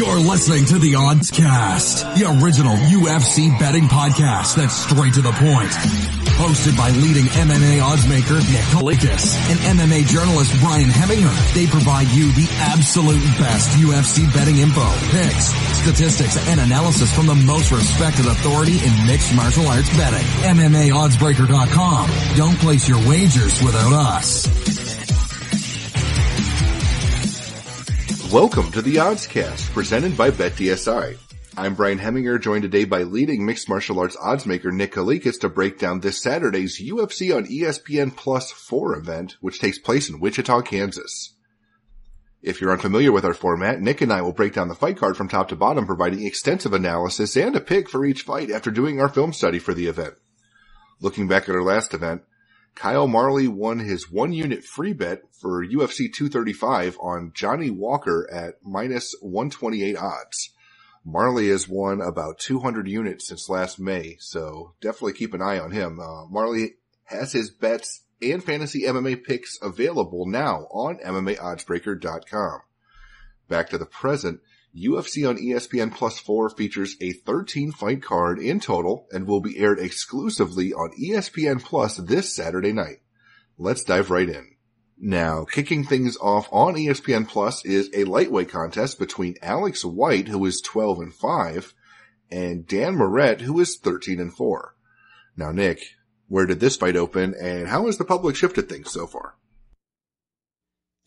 You're listening to the Odds Cast, the original UFC betting podcast that's straight to the point. Hosted by leading MMA oddsmaker Nick Kalikas and MMA journalist Brian Hemminger. They provide you the absolute best UFC betting info, picks, statistics, and analysis from the most respected authority in mixed martial arts betting. MMAoddsbreaker.com. Don't place your wagers without us. Welcome to the Oddscast, presented by BetDSI. I'm Brian Hemminger, joined today by leading mixed martial arts oddsmaker Nick Kalikas to break down this Saturday's UFC on ESPN Plus 4 event, which takes place in Wichita, Kansas. If you're unfamiliar with our format, Nick and I will break down the fight card from top to bottom, providing extensive analysis and a pick for each fight after doing our film study for the event. Looking back at our last event, Kyle Marley won his one unit free bet for UFC 235 on Johnny Walker at minus 128 odds. Marley has won about 200 units since last May, so definitely keep an eye on him. Uh, Marley has his bets and fantasy MMA picks available now on MMAoddsbreaker.com. Back to the present, UFC on ESPN Plus 4 features a 13 fight card in total and will be aired exclusively on ESPN Plus this Saturday night. Let's dive right in. Now, kicking things off on ESPN Plus is a lightweight contest between Alex White, who is 12 and 5, and Dan Moret, who is 13 and 4. Now, Nick, where did this fight open and how has the public shifted things so far?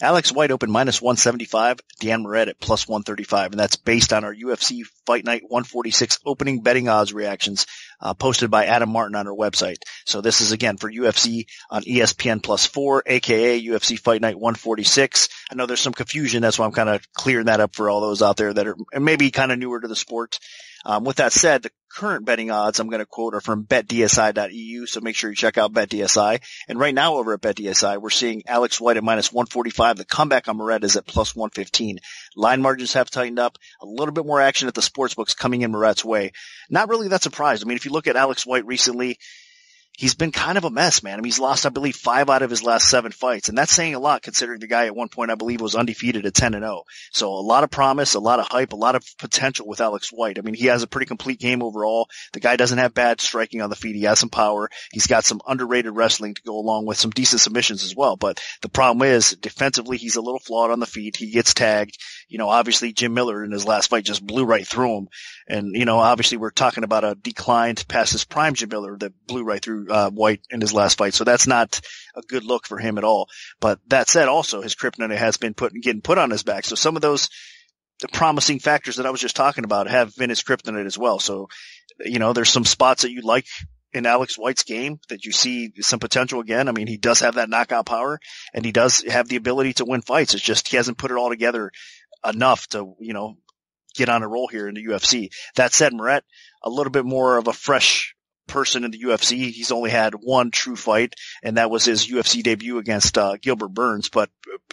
Alex White opened minus 175, Dan Moret at plus 135, and that's based on our UFC Fight Night 146 opening betting odds reactions uh, posted by Adam Martin on our website. So this is again for UFC on ESPN Plus 4, aka UFC Fight Night 146. I know there's some confusion, that's why I'm kind of clearing that up for all those out there that are maybe kind of newer to the sport. Um, with that said, the current betting odds I'm going to quote are from betdsi.eu. So make sure you check out betdsi. And right now over at betdsi, we're seeing Alex White at minus 145. The comeback on Moret is at plus 115. Line margins have tightened up. A little bit more action at the sports books coming in Moret's way. Not really that surprised. I mean, if you look at Alex White recently, he's been kind of a mess, man. I mean, he's lost, I believe, five out of his last seven fights. And that's saying a lot considering the guy at one point, I believe, was undefeated at 10 and 0. So a lot of promise, a lot of hype, a lot of potential with Alex White. I mean, he has a pretty complete game overall. The guy doesn't have bad striking on the feet. He has some power. He's got some underrated wrestling to go along with some decent submissions as well. But the problem is defensively, he's a little flawed on the feet. He gets tagged. You know, obviously Jim Miller in his last fight just blew right through him. And, you know, obviously we're talking about a declined past his prime Jim Miller that blew right through uh, White in his last fight. So that's not a good look for him at all. But that said, also his kryptonite has been put and getting put on his back. So some of those the promising factors that I was just talking about have been his kryptonite as well. So, you know, there's some spots that you like in Alex White's game that you see some potential again. I mean, he does have that knockout power and he does have the ability to win fights. It's just he hasn't put it all together enough to, you know, get on a roll here in the UFC. That said, Moret, a little bit more of a fresh person in the UFC. He's only had one true fight, and that was his UFC debut against uh, Gilbert Burns. But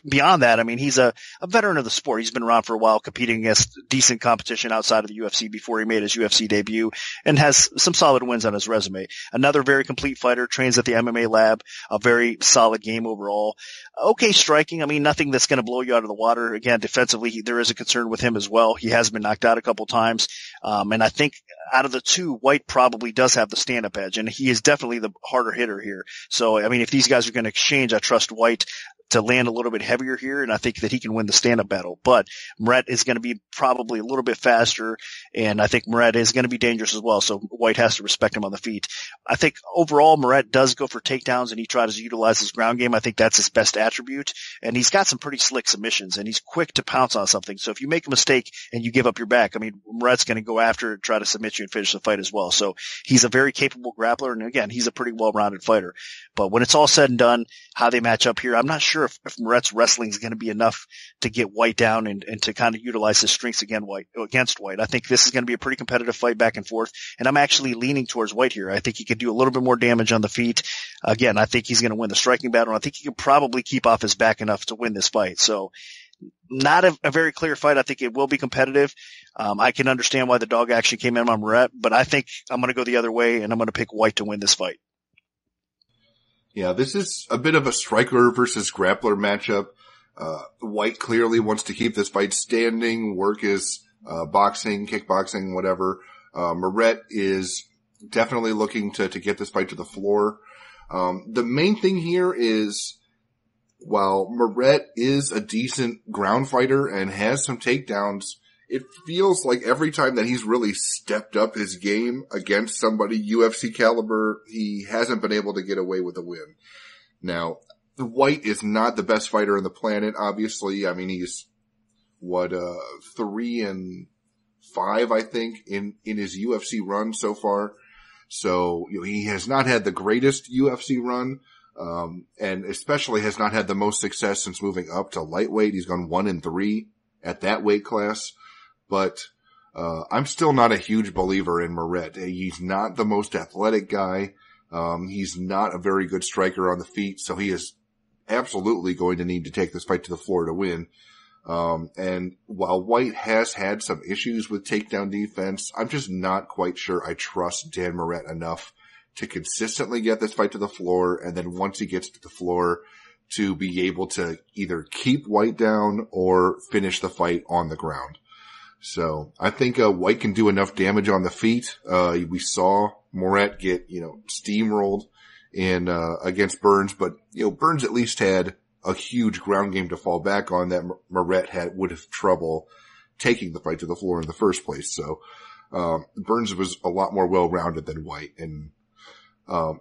beyond that, I mean, he's a, a veteran of the sport. He's been around for a while, competing against decent competition outside of the UFC before he made his UFC debut, and has some solid wins on his resume. Another very complete fighter, trains at the MMA lab, a very solid game overall. Okay striking. I mean, nothing that's going to blow you out of the water. Again, defensively, he, there is a concern with him as well. He has been knocked out a couple times. Um, and I think out of the two, White probably does have the stand-up edge, and he is definitely the harder hitter here. So, I mean, if these guys are going to exchange, I trust White to land a little bit heavier here, and I think that he can win the stand-up battle. But Moret is going to be probably a little bit faster, and I think Moret is going to be dangerous as well. So White has to respect him on the feet. I think overall Moret does go for takedowns, and he tries to utilize his ground game. I think that's his best attribute, and he's got some pretty slick submissions, and he's quick to pounce on something. So if you make a mistake and you give up your back, I mean, Moret's going to go after it, try to submit you and finish the fight as well. So he's a very capable grappler, and again, he's a pretty well-rounded fighter. But when it's all said and done, how they match up here, I'm not sure if, if Moret's wrestling is going to be enough to get White down and, and to kind of utilize his strengths again White against White. I think this is going to be a pretty competitive fight back and forth, and I'm actually leaning towards White here. I think he could do a little bit more damage on the feet. Again, I think he's going to win the striking battle. and I think he can probably keep off his back enough to win this fight. So not a, a, very clear fight. I think it will be competitive. Um, I can understand why the dog actually came in on Moret, but I think I'm going to go the other way and I'm going to pick White to win this fight. Yeah, this is a bit of a striker versus grappler matchup. Uh, White clearly wants to keep this fight standing, work his uh, boxing, kickboxing, whatever. Uh, Moret is definitely looking to, to get this fight to the floor. Um, the main thing here is while Moret is a decent ground fighter and has some takedowns, it feels like every time that he's really stepped up his game against somebody UFC caliber, he hasn't been able to get away with a win. Now, White is not the best fighter on the planet, obviously. I mean, he's what, uh, three and five, I think, in, in his UFC run so far. So, you know, he has not had the greatest UFC run, um, and especially has not had the most success since moving up to lightweight. He's gone one and three at that weight class, but, uh, I'm still not a huge believer in Moret. He's not the most athletic guy. Um, he's not a very good striker on the feet, so he is absolutely going to need to take this fight to the floor to win. Um, and while White has had some issues with takedown defense, I'm just not quite sure I trust Dan Moret enough to consistently get this fight to the floor. And then once he gets to the floor to be able to either keep White down or finish the fight on the ground. So I think, uh, White can do enough damage on the feet. Uh, we saw Moret get, you know, steamrolled in, uh, against Burns, but, you know, Burns at least had a huge ground game to fall back on that Moret had would have trouble taking the fight to the floor in the first place. So um, Burns was a lot more well rounded than White, And um,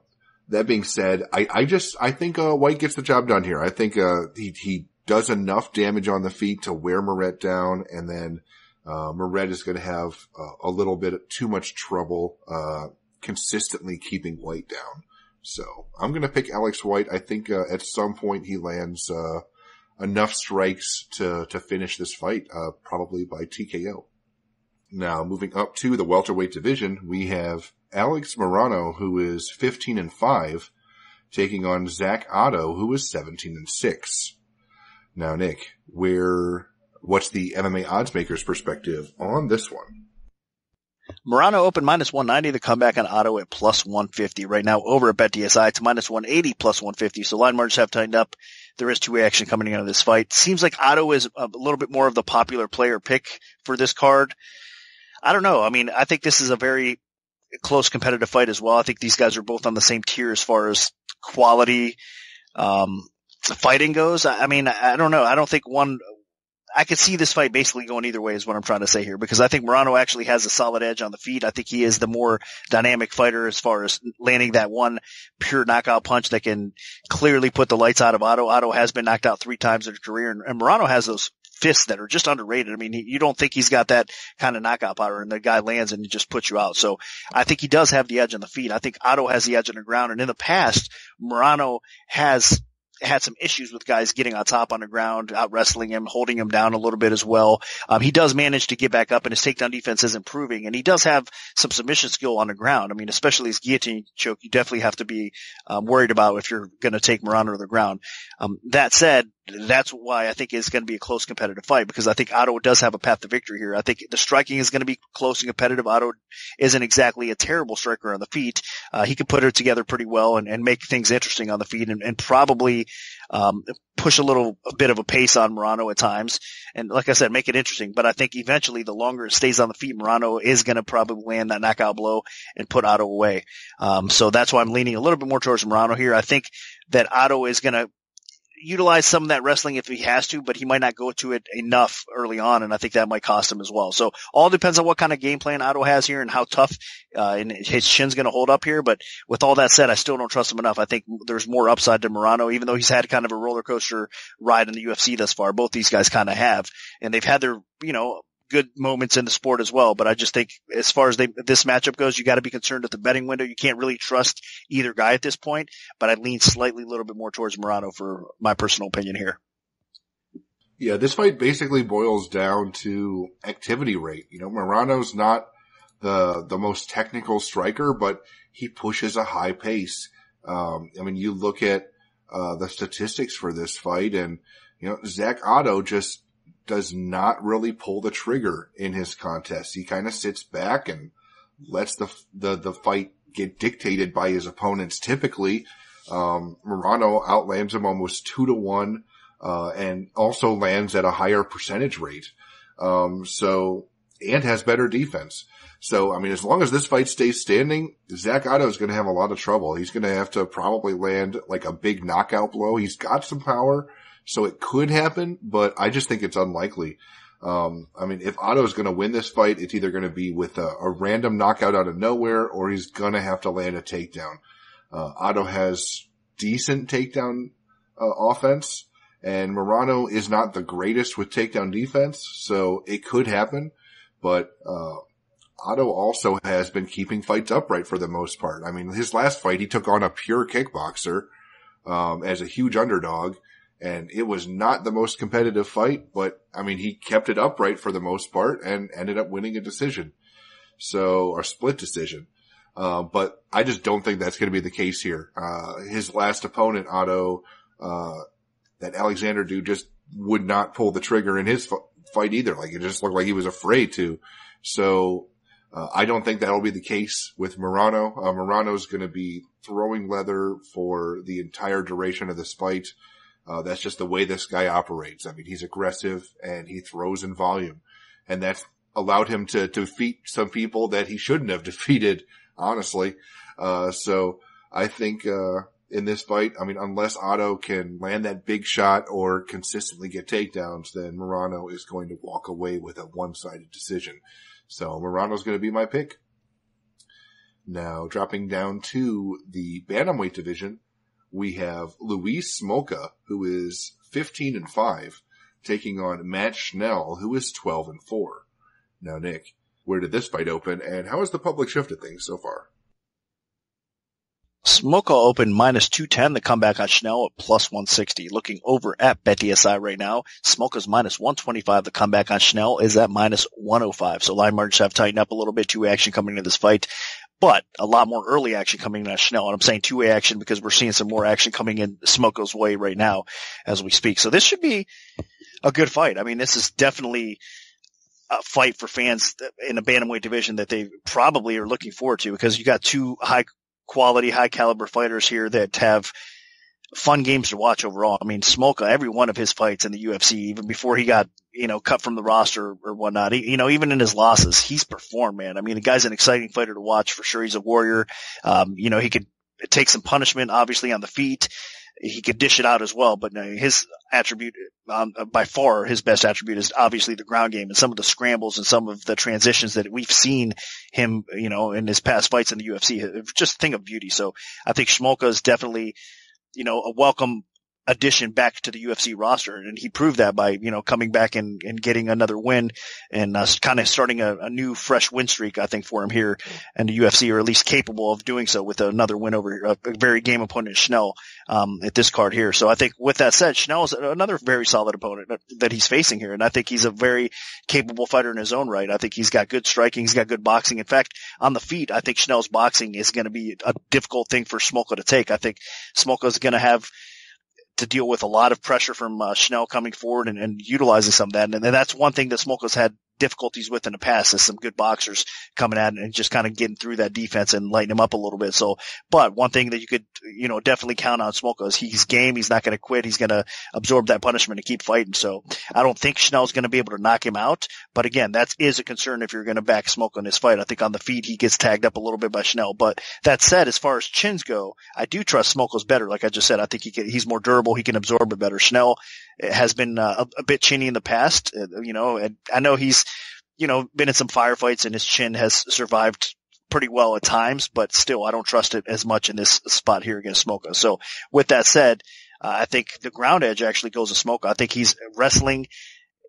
that being said, I, I just I think uh, White gets the job done here. I think uh, he he does enough damage on the feet to wear Moret down, and then uh, Moret is going to have uh, a little bit too much trouble uh, consistently keeping White down. So I'm going to pick Alex White. I think uh, at some point he lands uh, enough strikes to to finish this fight, uh, probably by TKO. Now moving up to the welterweight division, we have Alex Morono, who is 15 and five, taking on Zak Ottow, who is 17 and six. Now, Nick, where what's the MMA odds makers perspective on this one? Morono open minus 190. The comeback on Ottow at plus 150. Right now over at BetDSI, it's minus 180 plus 150. So line margins have tightened up. There is two-way action coming out of this fight. Seems like Ottow is a little bit more of the popular player pick for this card. I don't know. I mean, I think this is a very close competitive fight as well. I think these guys are both on the same tier as far as quality, um, fighting goes. I mean, I don't know. I don't think one I could see this fight basically going either way is what I'm trying to say here because I think Morono actually has a solid edge on the feet. I think he is the more dynamic fighter as far as landing that one pure knockout punch that can clearly put the lights out of Ottow. Ottow has been knocked out three times in his career and, and Morono has those fists that are just underrated. I mean, he, you don't think he's got that kind of knockout power and the guy lands and he just puts you out. So I think he does have the edge on the feet. I think Ottow has the edge on the ground. And in the past, Morono has had some issues with guys getting on top on the ground, out wrestling him, holding him down a little bit as well. Um, he does manage to get back up and his takedown defense is improving and he does have some submission skill on the ground. I mean, especially his guillotine choke, you definitely have to be um, worried about if you're going to take Morono to the ground. Um, that said, that's why I think it's going to be a close competitive fight because I think Ottow does have a path to victory here. I think the striking is going to be close and competitive. Ottow isn't exactly a terrible striker on the feet. Uh, he can put it together pretty well and, and make things interesting on the feet and, and probably um, push a little a bit of a pace on Morono at times. And like I said, make it interesting. But I think eventually the longer it stays on the feet, Morono is going to probably land that knockout blow and put Ottow away. Um, so that's why I'm leaning a little bit more towards Morono here. I think that Ottow is going to utilize some of that wrestling if he has to, but he might not go to it enough early on, and I think that might cost him as well. So all depends on what kind of game plan Ottow has here and how tough uh, and his chin's going to hold up here. But with all that said, I still don't trust him enough. I think there's more upside to Morono, even though he's had kind of a roller coaster ride in the UFC thus far. Both these guys kind of have, and they've had their you know good moments in the sport as well. But I just think as far as they, this matchup goes, you got to be concerned at the betting window. You can't really trust either guy at this point, but I lean slightly a little bit more towards Morono for my personal opinion here. Yeah, this fight basically boils down to activity rate. You know, Morono's not the, the most technical striker, but he pushes a high pace. Um, I mean, you look at, uh, the statistics for this fight and, you know, Zak Ottow just does not really pull the trigger in his contest. He kind of sits back and lets the, the, the fight get dictated by his opponents. Typically, um, Morono outlands him almost two to one, uh, and also lands at a higher percentage rate. Um, so and has better defense. So, I mean, as long as this fight stays standing, Zak Ottow is going to have a lot of trouble. He's going to have to probably land like a big knockout blow. He's got some power, so it could happen, but I just think it's unlikely. Um, I mean, if Ottow is going to win this fight, it's either going to be with a, a, random knockout out of nowhere or he's going to have to land a takedown. Uh, Ottow has decent takedown uh, offense and Morono is not the greatest with takedown defense, so it could happen, but, uh, Ottow also has been keeping fights upright for the most part. I mean, his last fight, he took on a pure kickboxer, um, as a huge underdog and it was not the most competitive fight, but I mean, he kept it upright for the most part and ended up winning a decision. So, or split decision. Uh, but I just don't think that's going to be the case here. Uh, his last opponent, Ottow, uh, that Alexander dude just would not pull the trigger in his f- fight either. Like it just looked like he was afraid to. So, uh, I don't think that'll be the case with Morono. Uh, Morono's going to be throwing leather for the entire duration of this fight. Uh, that's just the way this guy operates. I mean, he's aggressive and he throws in volume and that's allowed him to, to defeat some people that he shouldn't have defeated, honestly. Uh, so I think, uh, in this fight, I mean, unless Ottow can land that big shot or consistently get takedowns, then Morono is going to walk away with a one-sided decision. So Morono's going to be my pick. Now dropping down to the bantamweight division, we have Louis Smolka, who is 15 and 5, taking on Matt Schnell, who is 12 and 4. Now, Nick, where did this fight open, and how has the public shifted things so far? Smolka opened minus 210. The comeback on Schnell at plus 160. Looking over at BetDSI right now, Smolka's minus 125. The comeback on Schnell is at minus 105. So line margins have tightened up a little bit. Two action coming into this fight but a lot more early action coming in on Schnell. And I'm saying two way action because we're seeing some more action coming in Smolka's way right now as we speak. So this should be a good fight. I mean, this is definitely a fight for fans in a bantamweight division that they probably are looking forward to because you got two high quality, high caliber fighters here that have fun games to watch overall. I mean, Smolka, every one of his fights in the UFC, even before he got, you know, cut from the roster or whatnot, he, you know, even in his losses, he's performed, man. I mean, the guy's an exciting fighter to watch for sure. He's a warrior. Um, you know, he could take some punishment, obviously, on the feet. He could dish it out as well, but his attribute, um, by far, his best attribute is obviously the ground game and some of the scrambles and some of the transitions that we've seen him, you know, in his past fights in the UFC. Just a thing of beauty. So I think Smolka is definitely you know, a welcome addition back to the UFC roster. And he proved that by, you know, coming back and, and getting another win and uh, kind of starting a, a, new fresh win streak, I think, for him here and the UFC, are at least capable of doing so with another win over a, a very game opponent, Schnell, um, at this card here. So I think with that said, Schnell is another very solid opponent that he's facing here. And I think he's a very capable fighter in his own right. I think he's got good striking. He's got good boxing. In fact, on the feet, I think Schnell's boxing is going to be a difficult thing for Smolka to take. I think Smolka is going to have to deal with a lot of pressure from uh, Schnell coming forward and, and, utilizing some of that. And, and that's one thing that Smolka's had difficulties with in the past is some good boxers coming at and just kind of getting through that defense and lighting him up a little bit. So, but one thing that you could, you know, definitely count on Smolka is he's game. He's not going to quit. He's going to absorb that punishment and keep fighting. So I don't think Schnell's going to be able to knock him out. But again, that is a concern if you're going to back Smolka in this fight. I think on the feet, he gets tagged up a little bit by Schnell. But that said, as far as chins go, I do trust Smolka's better. Like I just said, I think he can, he's more durable. He can absorb it better. Schnell has been uh, a, a, bit chinny in the past, uh, you know, and I know he's, you know, been in some firefights and his chin has survived pretty well at times, but still I don't trust it as much in this spot here against Smolka. So with that said, uh, I think the ground edge actually goes to Smolka. I think he's wrestling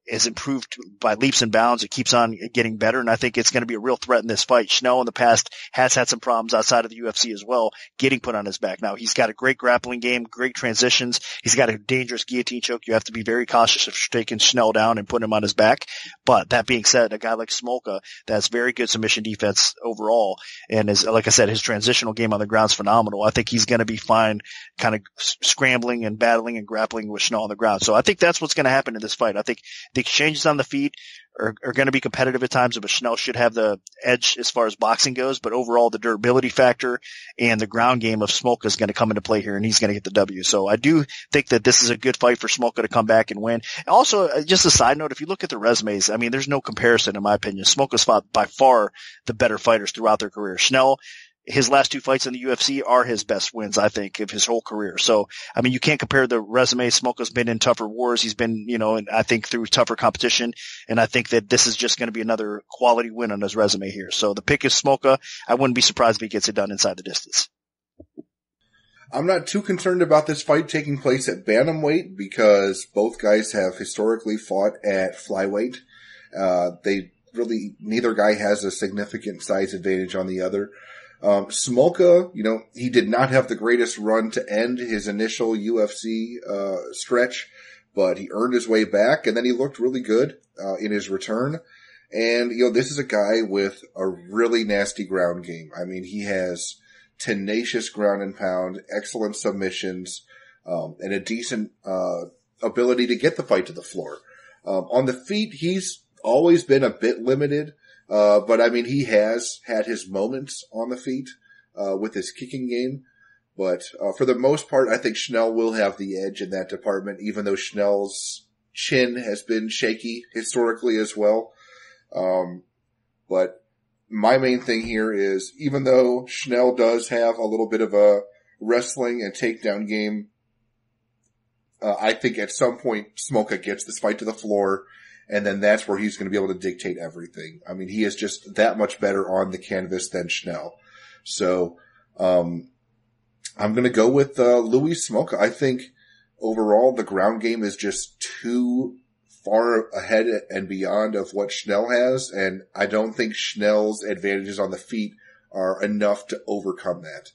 has improved by leaps and bounds. It keeps on getting better, and I think it's going to be a real threat in this fight. Schnell in the past has had some problems outside of the UFC as well, getting put on his back. Now he's got a great grappling game, great transitions. He's got a dangerous guillotine choke. You have to be very cautious of taking Schnell down and putting him on his back. But that being said, a guy like Smolka that's very good submission defense overall, and is like I said, his transitional game on the ground is phenomenal. I think he's going to be fine, kind of scrambling and battling and grappling with Schnell on the ground. So I think that's what's going to happen in this fight. I think The exchanges on the feet are, are going to be competitive at times, but Schnell should have the edge as far as boxing goes. But overall, the durability factor and the ground game of Smolka is going to come into play here, and he's going to get the W. So I do think that this is a good fight for Smolka to come back and win. Also, uh, just a side note, if you look at the resumes, I mean, there's no comparison in my opinion. Smolka's fought by far the better fighters throughout their career. Schnell his last two fights in the UFC are his best wins, I think, of his whole career. So, I mean, you can't compare the resume. Smolka's been in tougher wars. He's been, you know, and I think through tougher competition. And I think that this is just going to be another quality win on his resume here. So the pick is Smolka. I wouldn't be surprised if he gets it done inside the distance. I'm not too concerned about this fight taking place at bantamweight because both guys have historically fought at flyweight. Uh, they really, neither guy has a significant size advantage on the other. Um, Smolka, you know, he did not have the greatest run to end his initial UFC uh, stretch, but he earned his way back, and then he looked really good uh, in his return. And you know, this is a guy with a really nasty ground game. I mean, he has tenacious ground and pound, excellent submissions, um, and a decent uh, ability to get the fight to the floor. Um, on the feet, he's always been a bit limited. Uh, but I mean, he has had his moments on the feet uh, with his kicking game. But uh, for the most part, I think Schnell will have the edge in that department, even though Schnell's chin has been shaky historically as well. Um, but my main thing here is even though Schnell does have a little bit of a wrestling and takedown game, uh, I think at some point Smolka gets this fight to the floor and then that's where he's going to be able to dictate everything. I mean, he is just that much better on the canvas than Schnell. So, um, I'm going to go with uh, Louis Smolka. I think overall the ground game is just too far ahead and beyond of what Schnell has, and I don't think Schnell's advantages on the feet are enough to overcome that.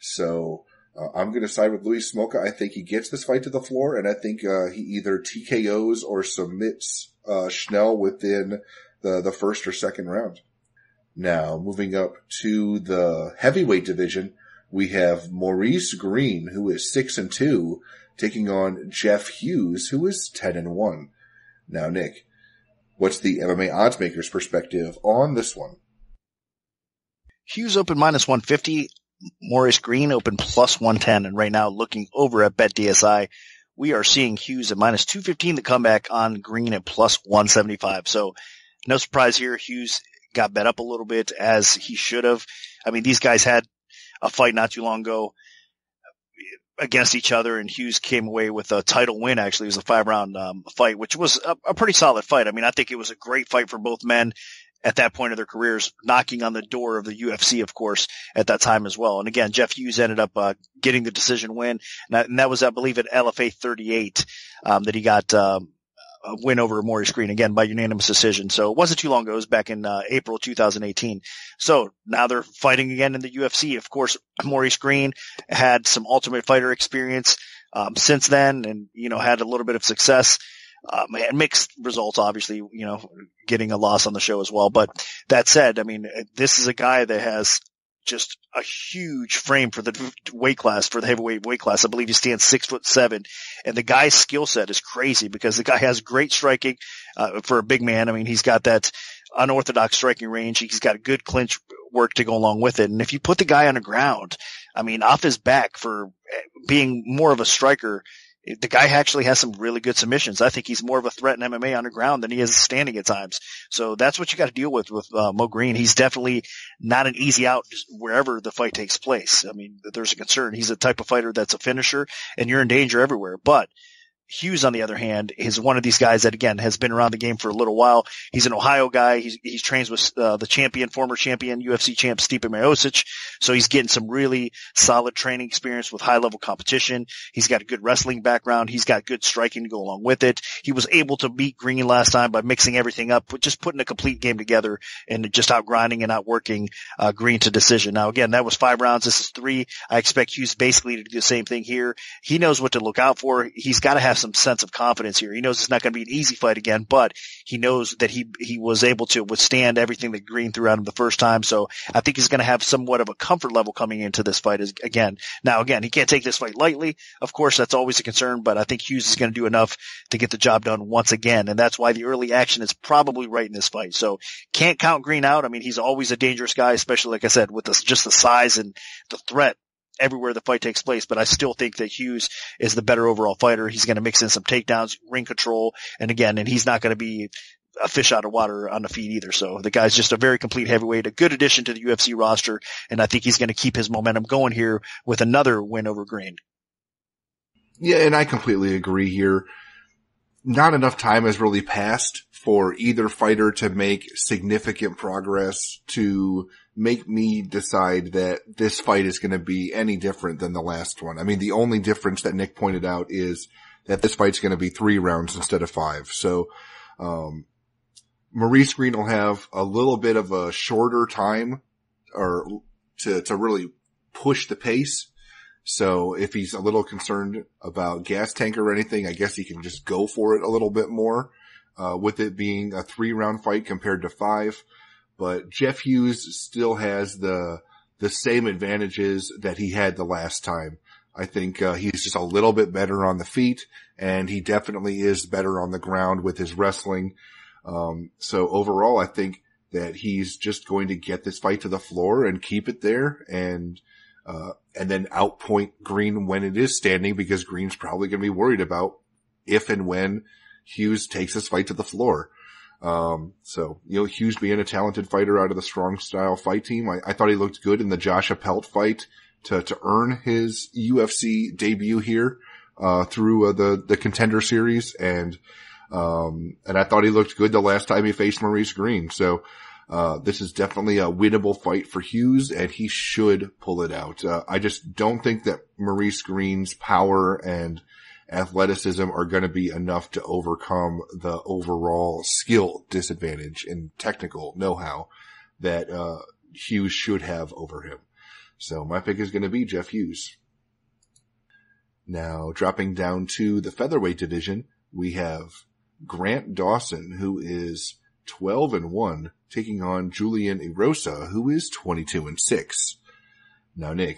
So uh, I'm going to side with Louis Smolka. I think he gets this fight to the floor, and I think uh, he either TKOs or submits uh, Schnell within the, the first or second round. Now, moving up to the heavyweight division, we have Maurice Greene, who is six and two, taking on Jeff Hughes, who is ten and one. Now, Nick, what's the MMA oddsmakers perspective on this one? Hughes open minus 150, Maurice Greene open plus 110, and right now looking over at BetDSI, we are seeing Hughes at minus 215 the comeback on Greene at plus 175. So no surprise here. Hughes got bet up a little bit as he should have. I mean, these guys had a fight not too long ago against each other and Hughes came away with a title win. Actually, it was a five round um, fight, which was a, a, pretty solid fight. I mean, I think it was a great fight for both men at that point of their careers, knocking on the door of the UFC, of course, at that time as well. And again, Jeff Hughes ended up uh, getting the decision win, and that, and that, was, I believe, at LFA 38 um, that he got um, a win over Maurice Greene again by unanimous decision. So it wasn't too long ago; it was back in uh, April 2018. So now they're fighting again in the UFC. Of course, Maurice Greene had some Ultimate Fighter experience um, since then, and you know had a little bit of success um, and mixed results, obviously, you know, getting a loss on the show as well. But that said, I mean, this is a guy that has just a huge frame for the weight class, for the heavyweight weight class. I believe he stands six foot seven and the guy's skill set is crazy because the guy has great striking, uh, for a big man. I mean, he's got that unorthodox striking range. He's got good clinch work to go along with it. And if you put the guy on the ground, I mean, off his back for being more of a striker, the guy actually has some really good submissions. I think he's more of a threat in MMA underground than he is standing at times. So that's what you got to deal with with uh, Mo Greene. He's definitely not an easy out wherever the fight takes place. I mean, there's a concern. He's a type of fighter that's a finisher, and you're in danger everywhere. But Hughes, on the other hand, is one of these guys that again has been around the game for a little while. He's an Ohio guy. He's he's trains with uh, the champion, former champion, UFC champ Stipe Miocic. So he's getting some really solid training experience with high level competition. He's got a good wrestling background. He's got good striking to go along with it. He was able to beat Greene last time by mixing everything up, but just putting a complete game together and just out grinding and outworking uh, Greene to decision. Now again, that was five rounds. This is three. I expect Hughes basically to do the same thing here. He knows what to look out for. He's got to have some sense of confidence here. He knows it's not going to be an easy fight again, but he knows that he he was able to withstand everything that Greene threw at him the first time. So I think he's going to have somewhat of a comfort level coming into this fight as, again. Now again, he can't take this fight lightly. Of course, that's always a concern, but I think Hughes is going to do enough to get the job done once again, and that's why the early action is probably right in this fight. So can't count Greene out. I mean, he's always a dangerous guy, especially like I said with this, just the size and the threat everywhere the fight takes place, but I still think that Hughes is the better overall fighter. He's going to mix in some takedowns, ring control, and again, and he's not going to be a fish out of water on the feet either. So the guy's just a very complete heavyweight, a good addition to the UFC roster, and I think he's going to keep his momentum going here with another win over Greene. Yeah, and I completely agree here. Not enough time has really passed for either fighter to make significant progress to make me decide that this fight is going to be any different than the last one. I mean, the only difference that Nick pointed out is that this fight's going to be three rounds instead of five. So, um, Maurice Greene will have a little bit of a shorter time or to, to really push the pace. So if he's a little concerned about gas tank or anything, I guess he can just go for it a little bit more, uh, with it being a three round fight compared to five but Jeff Hughes still has the the same advantages that he had the last time. I think uh, he's just a little bit better on the feet, and he definitely is better on the ground with his wrestling. Um, so overall, I think that he's just going to get this fight to the floor and keep it there, and uh, and then outpoint Greene when it is standing, because Greene's probably going to be worried about if and when Hughes takes this fight to the floor. Um, so, you know, Hughes being a talented fighter out of the strong style fight team, I, I thought he looked good in the Josh Appelt fight to, to earn his UFC debut here, uh, through uh, the, the contender series. And, um, and I thought he looked good the last time he faced Maurice Greene. So, uh, this is definitely a winnable fight for Hughes and he should pull it out. Uh, I just don't think that Maurice Greene's power and, athleticism are going to be enough to overcome the overall skill disadvantage and technical know-how that uh, Hughes should have over him. So my pick is going to be Jeff Hughes. Now dropping down to the featherweight division, we have Grant Dawson, who is 12 and 1, taking on Julian Erosa, who is 22 and 6. Now, Nick,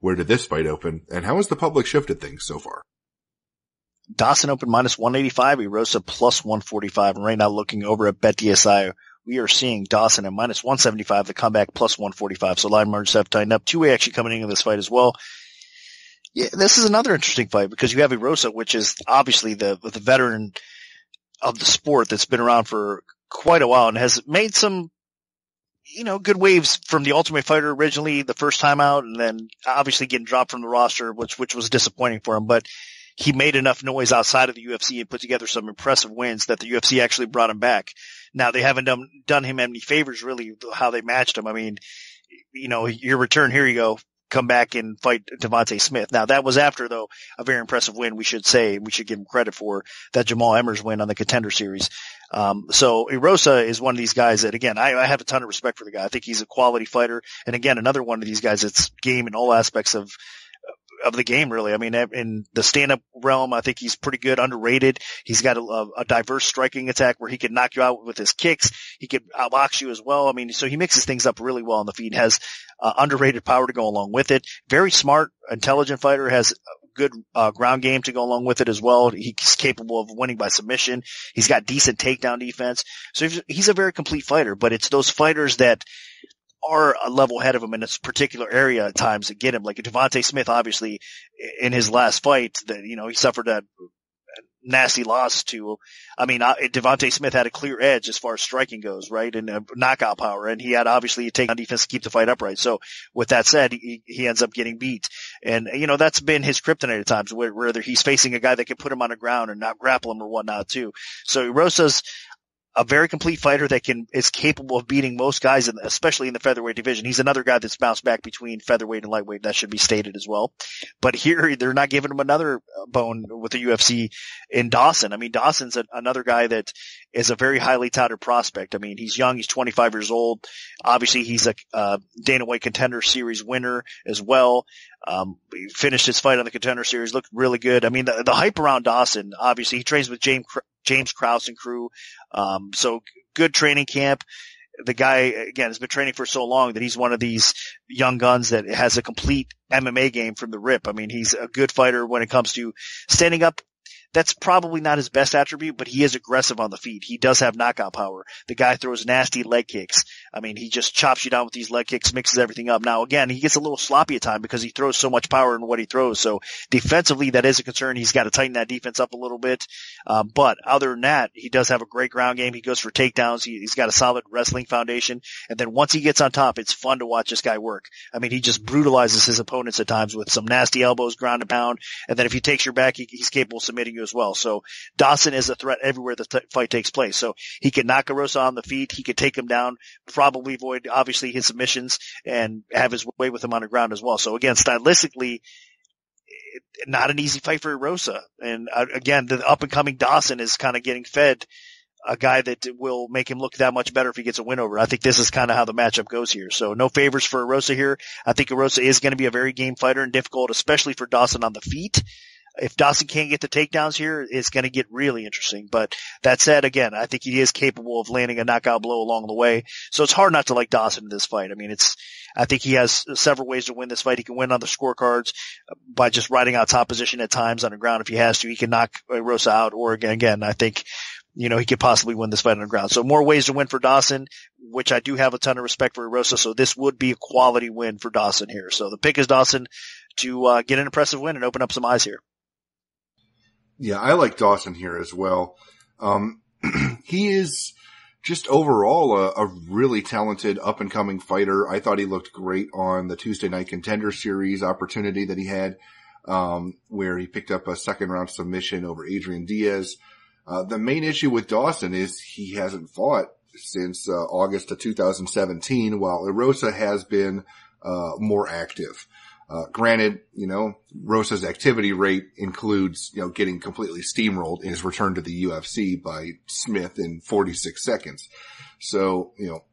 where did this fight open, and how has the public shifted things so far? Dawson open minus 185, Erosa plus 145. And right now looking over at BetDSI, we are seeing Dawson at minus 175, the comeback plus 145. So line margins have tightened up. Two way actually coming into this fight as well. Yeah, this is another interesting fight because you have Erosa, which is obviously the, the veteran of the sport that's been around for quite a while and has made some, you know, good waves from the Ultimate Fighter originally the first time out and then obviously getting dropped from the roster, which, which was disappointing for him. But he made enough noise outside of the UFC and put together some impressive wins that the UFC actually brought him back. Now they haven't done, done him any favors really how they matched him. I mean, you know, your return, here you go. Come back and fight Devonte Smith. Now that was after though a very impressive win. We should say we should give him credit for that Jamal Emmers win on the contender series. Um, so Erosa is one of these guys that again, I, I, have a ton of respect for the guy. I think he's a quality fighter. And again, another one of these guys that's game in all aspects of, of the game, really. I mean, in the stand-up realm, I think he's pretty good, underrated. He's got a, a, diverse striking attack where he can knock you out with his kicks. He can outbox you as well. I mean, so he mixes things up really well on the feet. Has uh, underrated power to go along with it. Very smart, intelligent fighter. Has good uh, ground game to go along with it as well. He's capable of winning by submission. He's got decent takedown defense. So he's a very complete fighter. But it's those fighters that are a level ahead of him in this particular area at times to get him. Like Devonte Smith, obviously, in his last fight, that you know he suffered a nasty loss to. I mean, Devonte Smith had a clear edge as far as striking goes, right, and uh, knockout power, and he had obviously a takedown defense to keep the fight upright. So, with that said, he, he ends up getting beat, and you know that's been his kryptonite at times, where whether he's facing a guy that can put him on the ground and not grapple him or whatnot too. So Rosa's a very complete fighter that can is capable of beating most guys, in, especially in the featherweight division. He's another guy that's bounced back between featherweight and lightweight. That should be stated as well. But here they're not giving him another bone with the UFC in Dawson. I mean, Dawson's a, another guy that is a very highly touted prospect. I mean, he's young. He's 25 years old. Obviously, he's a uh, Dana White Contender Series winner as well. Um, he finished his fight on the Contender Series, looked really good. I mean, the, the hype around Dawson, obviously, he trains with James James Krause and crew. Um, so good training camp. The guy again has been training for so long that he's one of these young guns that has a complete MMA game from the rip. I mean, he's a good fighter when it comes to standing up that's probably not his best attribute, but he is aggressive on the feet. He does have knockout power. The guy throws nasty leg kicks. I mean, he just chops you down with these leg kicks, mixes everything up. Now, again, he gets a little sloppy at time because he throws so much power in what he throws. So defensively, that is a concern. He's got to tighten that defense up a little bit. Um, but other than that, he does have a great ground game. He goes for takedowns. He, has got a solid wrestling foundation. And then once he gets on top, it's fun to watch this guy work. I mean, he just brutalizes his opponents at times with some nasty elbows, ground and pound. And then if he takes your back, he, he's capable of submitting you as well. So Dawson is a threat everywhere the fight takes place. So he can knock Erosa on the feet. He could take him down, probably avoid obviously his submissions and have his way with him on the ground as well. So again, stylistically, not an easy fight for Erosa. And uh, again, the up and coming Dawson is kind of getting fed a guy that will make him look that much better if he gets a win over. I think this is kind of how the matchup goes here. So no favors for Erosa here. I think Erosa is going to be a very game fighter and difficult, especially for Dawson on the feet if Dawson can't get the takedowns here, it's going to get really interesting. But that said, again, I think he is capable of landing a knockout blow along the way. So it's hard not to like Dawson in this fight. I mean, it's, I think he has several ways to win this fight. He can win on the scorecards by just riding out top position at times on the ground if he has to. He can knock Rosa out or again, again, I think, you know, he could possibly win this fight on the ground. So more ways to win for Dawson, which I do have a ton of respect for Rosa. So this would be a quality win for Dawson here. So the pick is Dawson to uh, get an impressive win and open up some eyes here. Yeah, I like Dawson here as well. Um, he is just overall a, a really talented up and coming fighter. I thought he looked great on the Tuesday night contender series opportunity that he had, um, where he picked up a second round submission over Adrian Diaz. Uh, the main issue with Dawson is he hasn't fought since uh, August of 2017, while Erosa has been uh, more active. Uh, granted, you know, Rosa's activity rate includes, you know, getting completely steamrolled in his return to the UFC by Smith in 46 seconds. So, you know,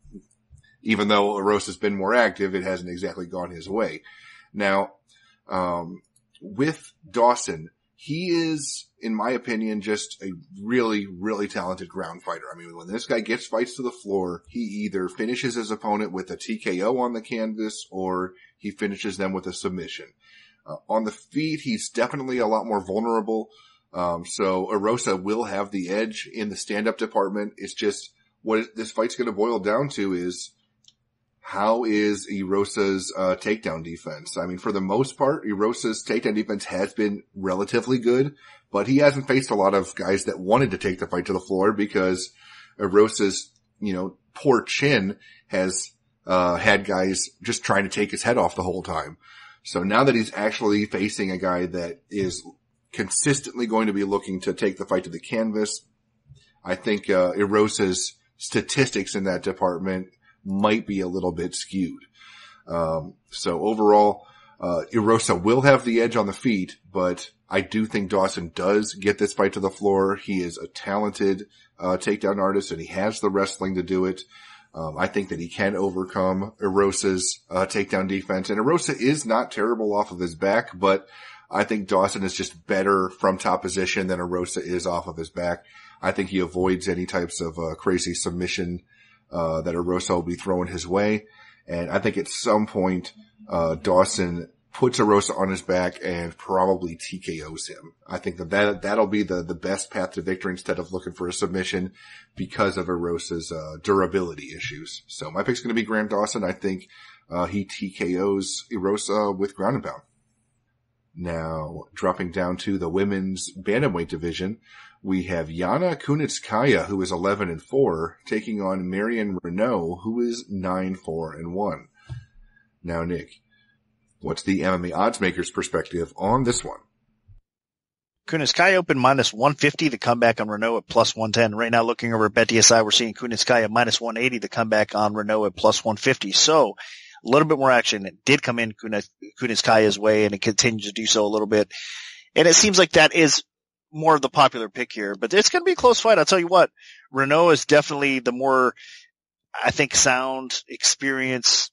even though Rosa's been more active, it hasn't exactly gone his way. Now, um, with Dawson, he is, in my opinion, just a really, really talented ground fighter. I mean, when this guy gets fights to the floor, he either finishes his opponent with a TKO on the canvas or he finishes them with a submission. Uh, on the feet, he's definitely a lot more vulnerable. Um, so Erosa will have the edge in the stand-up department. It's just what this fight's going to boil down to is how is Erosa's uh, takedown defense? I mean, for the most part, Erosa's takedown defense has been relatively good, but he hasn't faced a lot of guys that wanted to take the fight to the floor because Erosa's, you know, poor chin has uh, had guys just trying to take his head off the whole time. So now that he's actually facing a guy that is consistently going to be looking to take the fight to the canvas, I think uh, Erosa's statistics in that department might be a little bit skewed. Um, so overall, uh, Erosa will have the edge on the feet, but I do think Dawson does get this fight to the floor. He is a talented uh, takedown artist, and he has the wrestling to do it. Um, I think that he can overcome Erosa's uh, takedown defense, and Erosa is not terrible off of his back, but I think Dawson is just better from top position than Erosa is off of his back. I think he avoids any types of uh, crazy submission uh, that Erosa will be throwing his way, and I think at some point uh, Dawson puts Erosa on his back and probably TKOs him. I think that, that that'll be the, the best path to victory instead of looking for a submission because of Erosa's uh, durability issues. So my pick's going to be Grant Dawson. I think uh, he TKOs Erosa with ground and pound. Now, dropping down to the women's bantamweight division, we have Yana Kunitskaya, who is 11 and 4, taking on Marion Reneau, who is 9 4 and 1. Now, Nick, What's the MMA odds makers perspective on this one? Kunitskaya open minus 150, the comeback on Reneau at plus 110. Right now, looking over at BetDSI, we're seeing Kunitskaya minus 180, the comeback on Reneau at plus 150. So a little bit more action. It did come in Kunitskaya's way and it continues to do so a little bit. And it seems like that is more of the popular pick here, but it's going to be a close fight. I'll tell you what, Reneau is definitely the more, I think, sound, experience,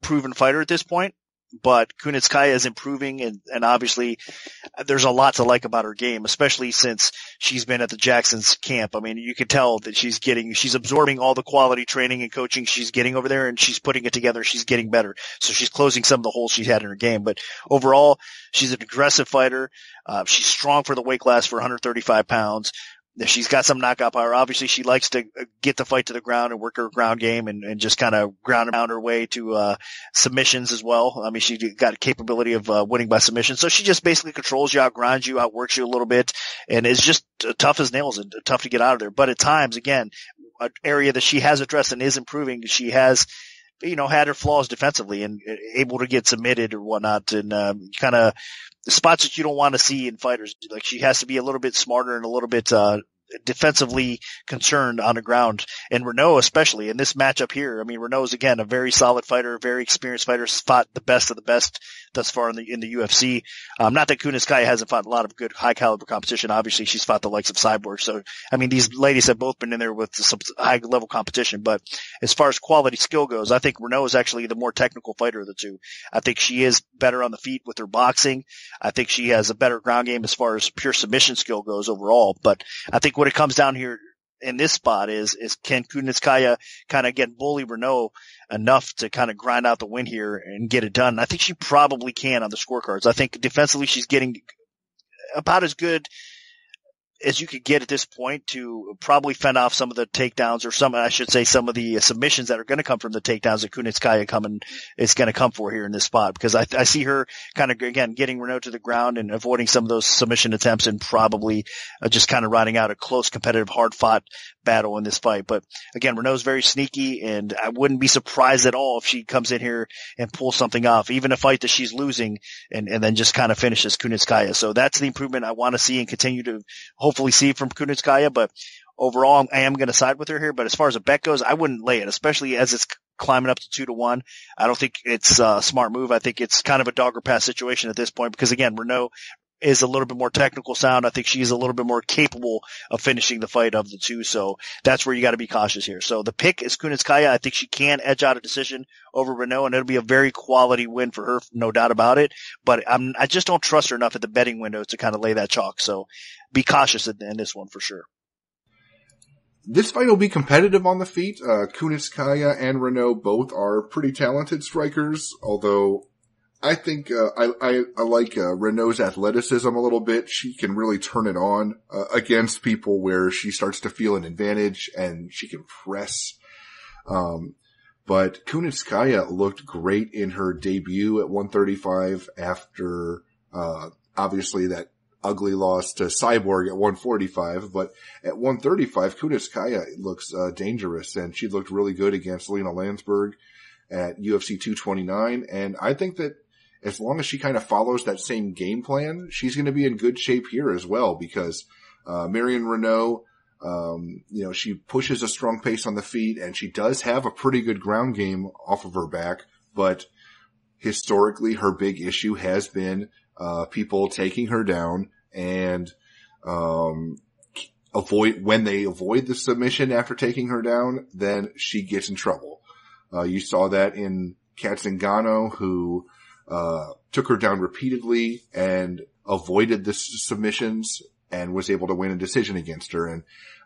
proven fighter at this point but Kunitskaya is improving and, and obviously there's a lot to like about her game, especially since she's been at the Jacksons camp. I mean, you can tell that she's getting, she's absorbing all the quality training and coaching she's getting over there and she's putting it together. She's getting better. So she's closing some of the holes she had in her game, but overall, she's an aggressive fighter. Uh, she's strong for the weight class for 135 pounds she's got some knockout power. Obviously, she likes to uh, get the fight to the ground and work her ground game and, and just kind of ground and pound her way to uh, submissions as well. I mean, she got a capability of uh, winning by submission, so she just basically controls you, outgrinds you, outworks you a little bit, and is just uh, tough as nails and tough to get out of there. But at times, again, an area that she has addressed and is improving, she has you know, had her flaws defensively and uh, able to get submitted or whatnot and um, kind of spots that you don't want to see in fighters. Like she has to be a little bit smarter and a little bit uh, defensively concerned on the ground. And Reneau, especially in this matchup here, I mean, Reneau is again a very solid fighter, very experienced fighter, fought the best of the best thus far in the in the UFC. Um, not that Kunitskaya hasn't fought a lot of good high caliber competition. Obviously, she's fought the likes of Cyborg. So, I mean, these ladies have both been in there with some high level competition. But as far as quality skill goes, I think Reneau is actually the more technical fighter of the two. I think she is better on the feet with her boxing. I think she has a better ground game as far as pure submission skill goes overall. But I think what it comes down here in this spot is is can Kunitskaya kind of get bully Reneau enough to kind of grind out the win here and get it done? I think she probably can on the scorecards. I think defensively she's getting about as good as you could get at this point to probably fend off some of the takedowns or some, I should say, some of the submissions that are going to come from the takedowns that Kunitskaya coming is going to come for here in this spot because I, I see her kind of again getting Reneau to the ground and avoiding some of those submission attempts and probably uh, just kind of riding out a close, competitive, hard fought battle in this fight. But again, Reneau's very sneaky and I wouldn't be surprised at all if she comes in here and pulls something off, even a fight that she's losing and, and then just kind of finishes Kunitskaya. So that's the improvement I want to see and continue to hopefully see from Kunitskaya. But overall, I am going to side with her here. But as far as a bet goes, I wouldn't lay it, especially as it's climbing up to two to one. I don't think it's uh, a smart move. I think it's kind of a dog or pass situation at this point because again, Reneau is a little bit more technical sound. I think she's a little bit more capable of finishing the fight of the two. So that's where you got to be cautious here. So the pick is Kunitskaya. I think she can edge out a decision over Reneau and it'll be a very quality win for her. No doubt about it. But I'm, I just don't trust her enough at the betting window to kind of lay that chalk. So be cautious in, in this one for sure. This fight will be competitive on the feet. Uh, Kunitskaya and Reneau both are pretty talented strikers, although I think uh, I, I, I like uh, Reneau's athleticism a little bit. She can really turn it on uh, against people where she starts to feel an advantage and she can press. Um, but Kunitskaya looked great in her debut at 135 after uh, obviously that ugly loss to Cyborg at 145. But at 135, Kunitskaya looks uh, dangerous, and she looked really good against Lina Länsberg at UFC 229. And I think that as long as she kind of follows that same game plan, she's going to be in good shape here as well because uh, Marion Reneau, um, you know, she pushes a strong pace on the feet and she does have a pretty good ground game off of her back, but historically her big issue has been uh, people taking her down and um, avoid when they avoid the submission after taking her down, then she gets in trouble. Uh, you saw that in Cat Zingano, who uh, took her down repeatedly and avoided the submissions and was able to win a decision against her. And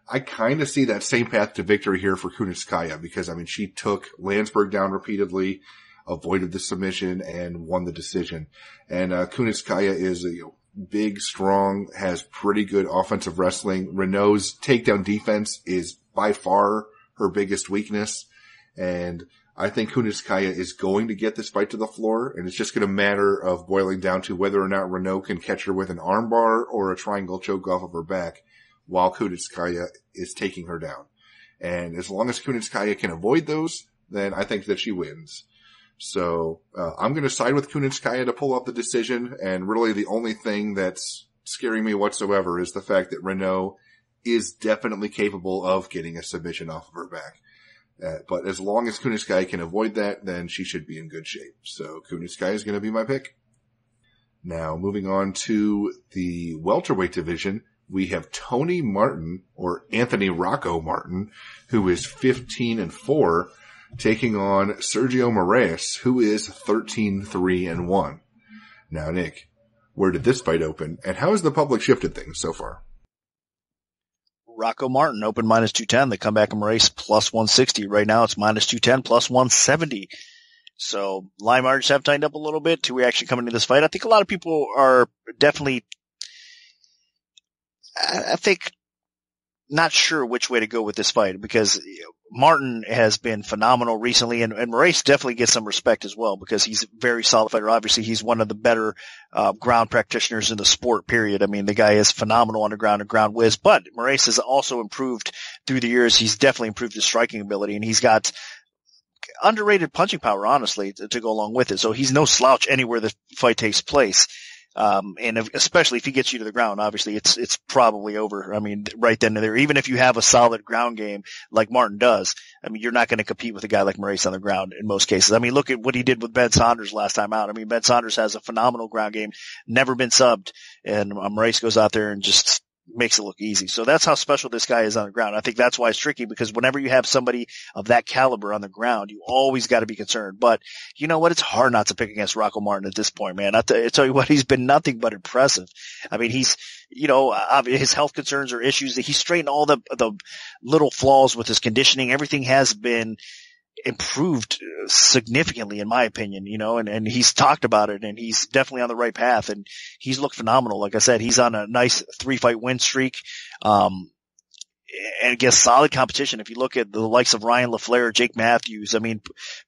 I kind of see that same path to victory here for Kunitskaya because I mean, she took Länsberg down repeatedly, avoided the submission and won the decision. And, uh, Kunitskaya is a you know, big, strong, has pretty good offensive wrestling. Reneau's takedown defense is by far her biggest weakness. And I think Kunitskaya is going to get this fight to the floor, and it's just going to matter of boiling down to whether or not Reneau can catch her with an armbar or a triangle choke off of her back while Kunitskaya is taking her down. And as long as Kunitskaya can avoid those, then I think that she wins. So uh, I'm going to side with Kunitskaya to pull off the decision, and really the only thing that's scaring me whatsoever is the fact that Reneau is definitely capable of getting a submission off of her back. Uh, but as long as Kunitskaya can avoid that, then she should be in good shape. So Kunitskaya is going to be my pick. Now, moving on to the welterweight division, we have Tony Martin or Anthony Rocco Martin, who is 15 and 4, taking on Sergio Moraes, who is 13, 3 and 1. Now, Nick, where did this fight open and how has the public shifted things so far? Rocco Martin open minus 210. The comeback of race plus 160. Right now it's minus 210 plus 170. So line margins have tightened up a little bit to reaction coming into this fight. I think a lot of people are definitely, I think, not sure which way to go with this fight because Martin has been phenomenal recently, and, and Moraes definitely gets some respect as well because he's a very solid fighter. Obviously, he's one of the better uh, ground practitioners in the sport. Period. I mean, the guy is phenomenal on the ground and ground whiz. But Moraes has also improved through the years. He's definitely improved his striking ability, and he's got underrated punching power, honestly, to, to, go along with it. So he's no slouch anywhere the fight takes place. Um, and if, especially if he gets you to the ground, obviously it's, it's probably over. I mean, right then and there, even if you have a solid ground game like Martin does, I mean, you're not going to compete with a guy like Moraes on the ground in most cases. I mean, look at what he did with Ben Saunders last time out. I mean, Ben Saunders has a phenomenal ground game, never been subbed, and uh, Moraes goes out there and just makes it look easy. So that's how special this guy is on the ground. I think that's why it's tricky because whenever you have somebody of that caliber on the ground, you always got to be concerned. But you know what? It's hard not to pick against Rocco Martin at this point, man. I, t- I tell you what, he's been nothing but impressive. I mean, he's, you know, his health concerns or issues. That he's straightened all the, the little flaws with his conditioning. Everything has been, improved significantly in my opinion, you know, and, and he's talked about it and he's definitely on the right path and he's looked phenomenal. Like I said, he's on a nice three fight win streak. Um, and against solid competition. If you look at the likes of Ryan LaFlare, Jake Matthews, I mean,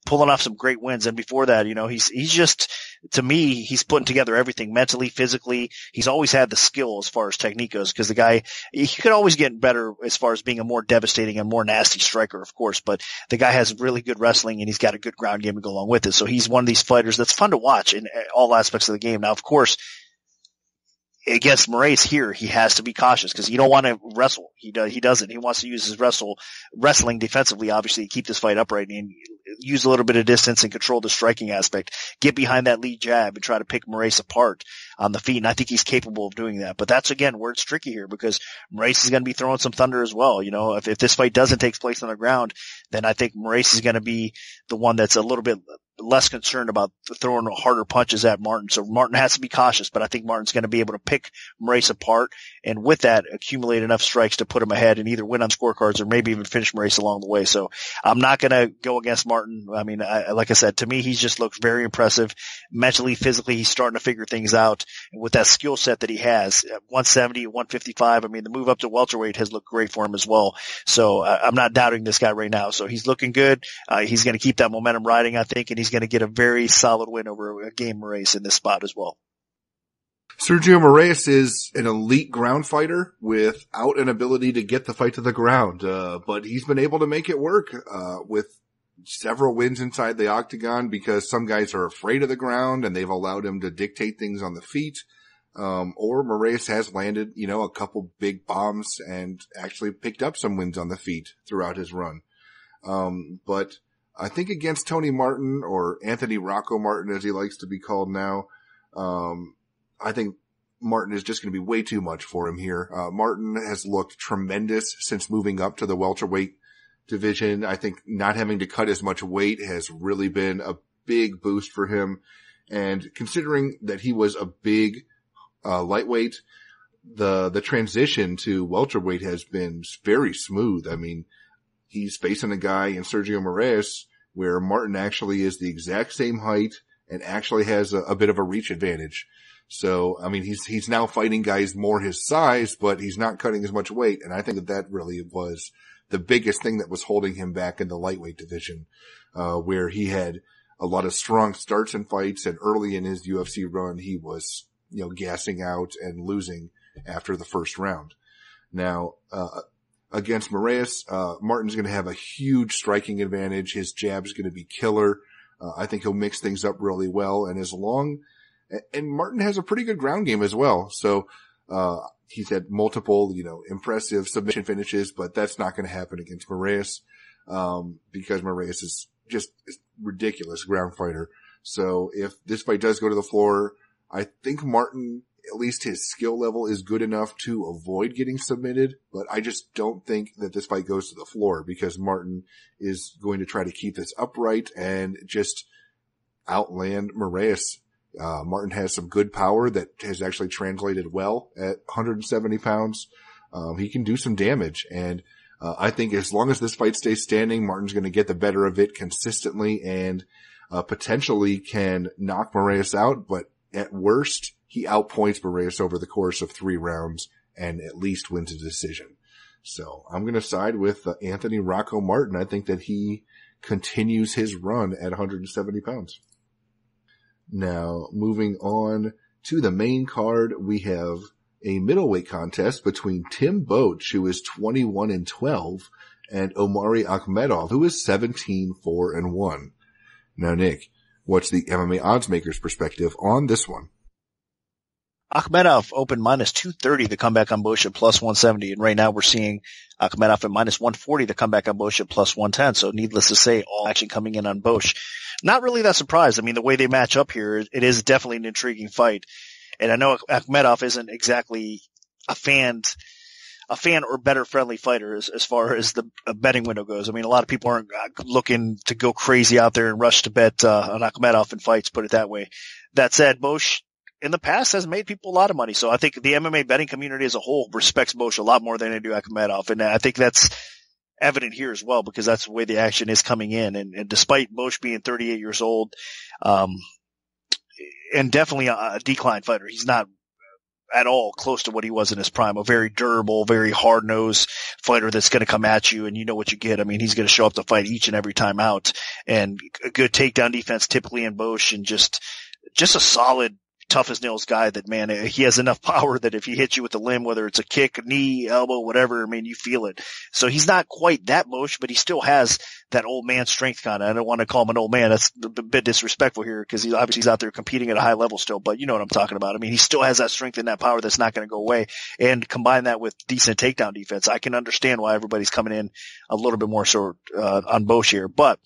pulling off some great wins. And before that, you know, he's, he's just, to me, he's putting together everything mentally, physically. He's always had the skill as far as technique goes because the guy, he could always get better as far as being a more devastating and more nasty striker, of course, but the guy has really good wrestling and he's got a good ground game to go along with it. So he's one of these fighters that's fun to watch in all aspects of the game. Now, of course, against Moraes here, he has to be cautious because you don't want to wrestle. He does, he doesn't. He wants to use his wrestle, wrestling defensively, obviously, to keep this fight upright and use a little bit of distance and control the striking aspect. Get behind that lead jab and try to pick Moraes apart on the feet. And I think he's capable of doing that. But that's again where it's tricky here because Moraes is going to be throwing some thunder as well. You know, if, if this fight doesn't take place on the ground, then I think Moraes is going to be the one that's a little bit less concerned about throwing harder punches at Martin. So Martin has to be cautious, but I think Martin's going to be able to pick Moraes apart and with that accumulate enough strikes to put him ahead and either win on scorecards or maybe even finish Moraes along the way. So I'm not going to go against Martin. I mean, I, like I said, to me, he's just looked very impressive mentally, physically. He's starting to figure things out and with that skill set that he has 170, 155. I mean, the move up to welterweight has looked great for him as well. So uh, I'm not doubting this guy right now. So he's looking good. Uh, he's going to keep that momentum riding, I think, and he's going to get a very solid win over a game race in this spot as well. Sergio Moraes is an elite ground fighter without an ability to get the fight to the ground, uh, but he's been able to make it work uh, with several wins inside the octagon because some guys are afraid of the ground and they've allowed him to dictate things on the feet. Um, or Moraes has landed, you know, a couple big bombs and actually picked up some wins on the feet throughout his run. Um, but I think against Tony Martin or Anthony Rocco Martin, as he likes to be called now, um, I think Martin is just going to be way too much for him here. Uh, Martin has looked tremendous since moving up to the welterweight division. I think not having to cut as much weight has really been a big boost for him. And considering that he was a big, uh, lightweight, the, the transition to welterweight has been very smooth. I mean, he's facing a guy in Sergio Moraes where Martin actually is the exact same height and actually has a, a bit of a reach advantage. So, I mean, he's, he's now fighting guys more his size, but he's not cutting as much weight. And I think that that really was the biggest thing that was holding him back in the lightweight division, uh, where he had a lot of strong starts and fights. And early in his UFC run, he was, you know, gassing out and losing after the first round. Now, uh, against Moraes, uh, Martin's going to have a huge striking advantage. His jab is going to be killer. Uh, I think he'll mix things up really well. And as long, and Martin has a pretty good ground game as well. So, Uh, he's had multiple, you know, impressive submission finishes, but that's not going to happen against Moraes, um, because Moraes is just ridiculous ground fighter. So if this fight does go to the floor, I think Martin, at least his skill level is good enough to avoid getting submitted, but I just don't think that this fight goes to the floor because Martin is going to try to keep this upright and just outland Moraes. Uh, Martin has some good power that has actually translated well at 170 pounds. Um, he can do some damage and uh, I think as long as this fight stays standing, Martin's going to get the better of it consistently and uh, potentially can knock Moraes out, but at worst, he outpoints Moraes over the course of three rounds and at least wins a decision. So I'm going to side with uh, Anthony Rocco Martin. I think that he continues his run at 170 pounds. Now, moving on to the main card, we have a middleweight contest between Tim Boetsch, who is 21 and 12, and Omari Akhmedov, who is 17, 4 and 1. Now, Nick, what's the MMA odds makers perspective on this one? Akhmedov opened minus 230 the comeback on Boetsch at plus 170. And right now we're seeing Akhmedov at minus 140 the comeback on Boetsch at plus 110. So needless to say, all action coming in on Boetsch. Not really that surprised. I mean, the way they match up here, it is definitely an intriguing fight. And I know Akhmedov isn't exactly a fan, a fan or better friendly fighter as, as far as the betting window goes. I mean, a lot of people aren't uh, looking to go crazy out there and rush to bet uh, on Akhmedov in fights, put it that way. That said, Boetsch in the past has made people a lot of money. So I think the MMA betting community as a whole respects Boetsch a lot more than they do Akhmedov. And I think that's evident here as well because that's the way the action is coming in. And, and despite Boetsch being 38 years old, um, and definitely a decline fighter, he's not at all close to what he was in his prime. A very durable, very hard nosed fighter that's going to come at you and you know what you get. I mean, he's going to show up to fight each and every time out and a good takedown defense typically in Boetsch and just, just a solid tough as nails guy that man, he has enough power that if he hits you with a limb, whether it's a kick, knee, elbow, whatever, I mean, you feel it. So he's not quite that motion, but he still has that old man strength kind of. I don't want to call him an old man. That's a bit disrespectful here because he's obviously he's out there competing at a high level still, but you know what I'm talking about. I mean, he still has that strength and that power that's not going to go away and combine that with decent takedown defense. I can understand why everybody's coming in a little bit more sort uh, on Boetsch here, but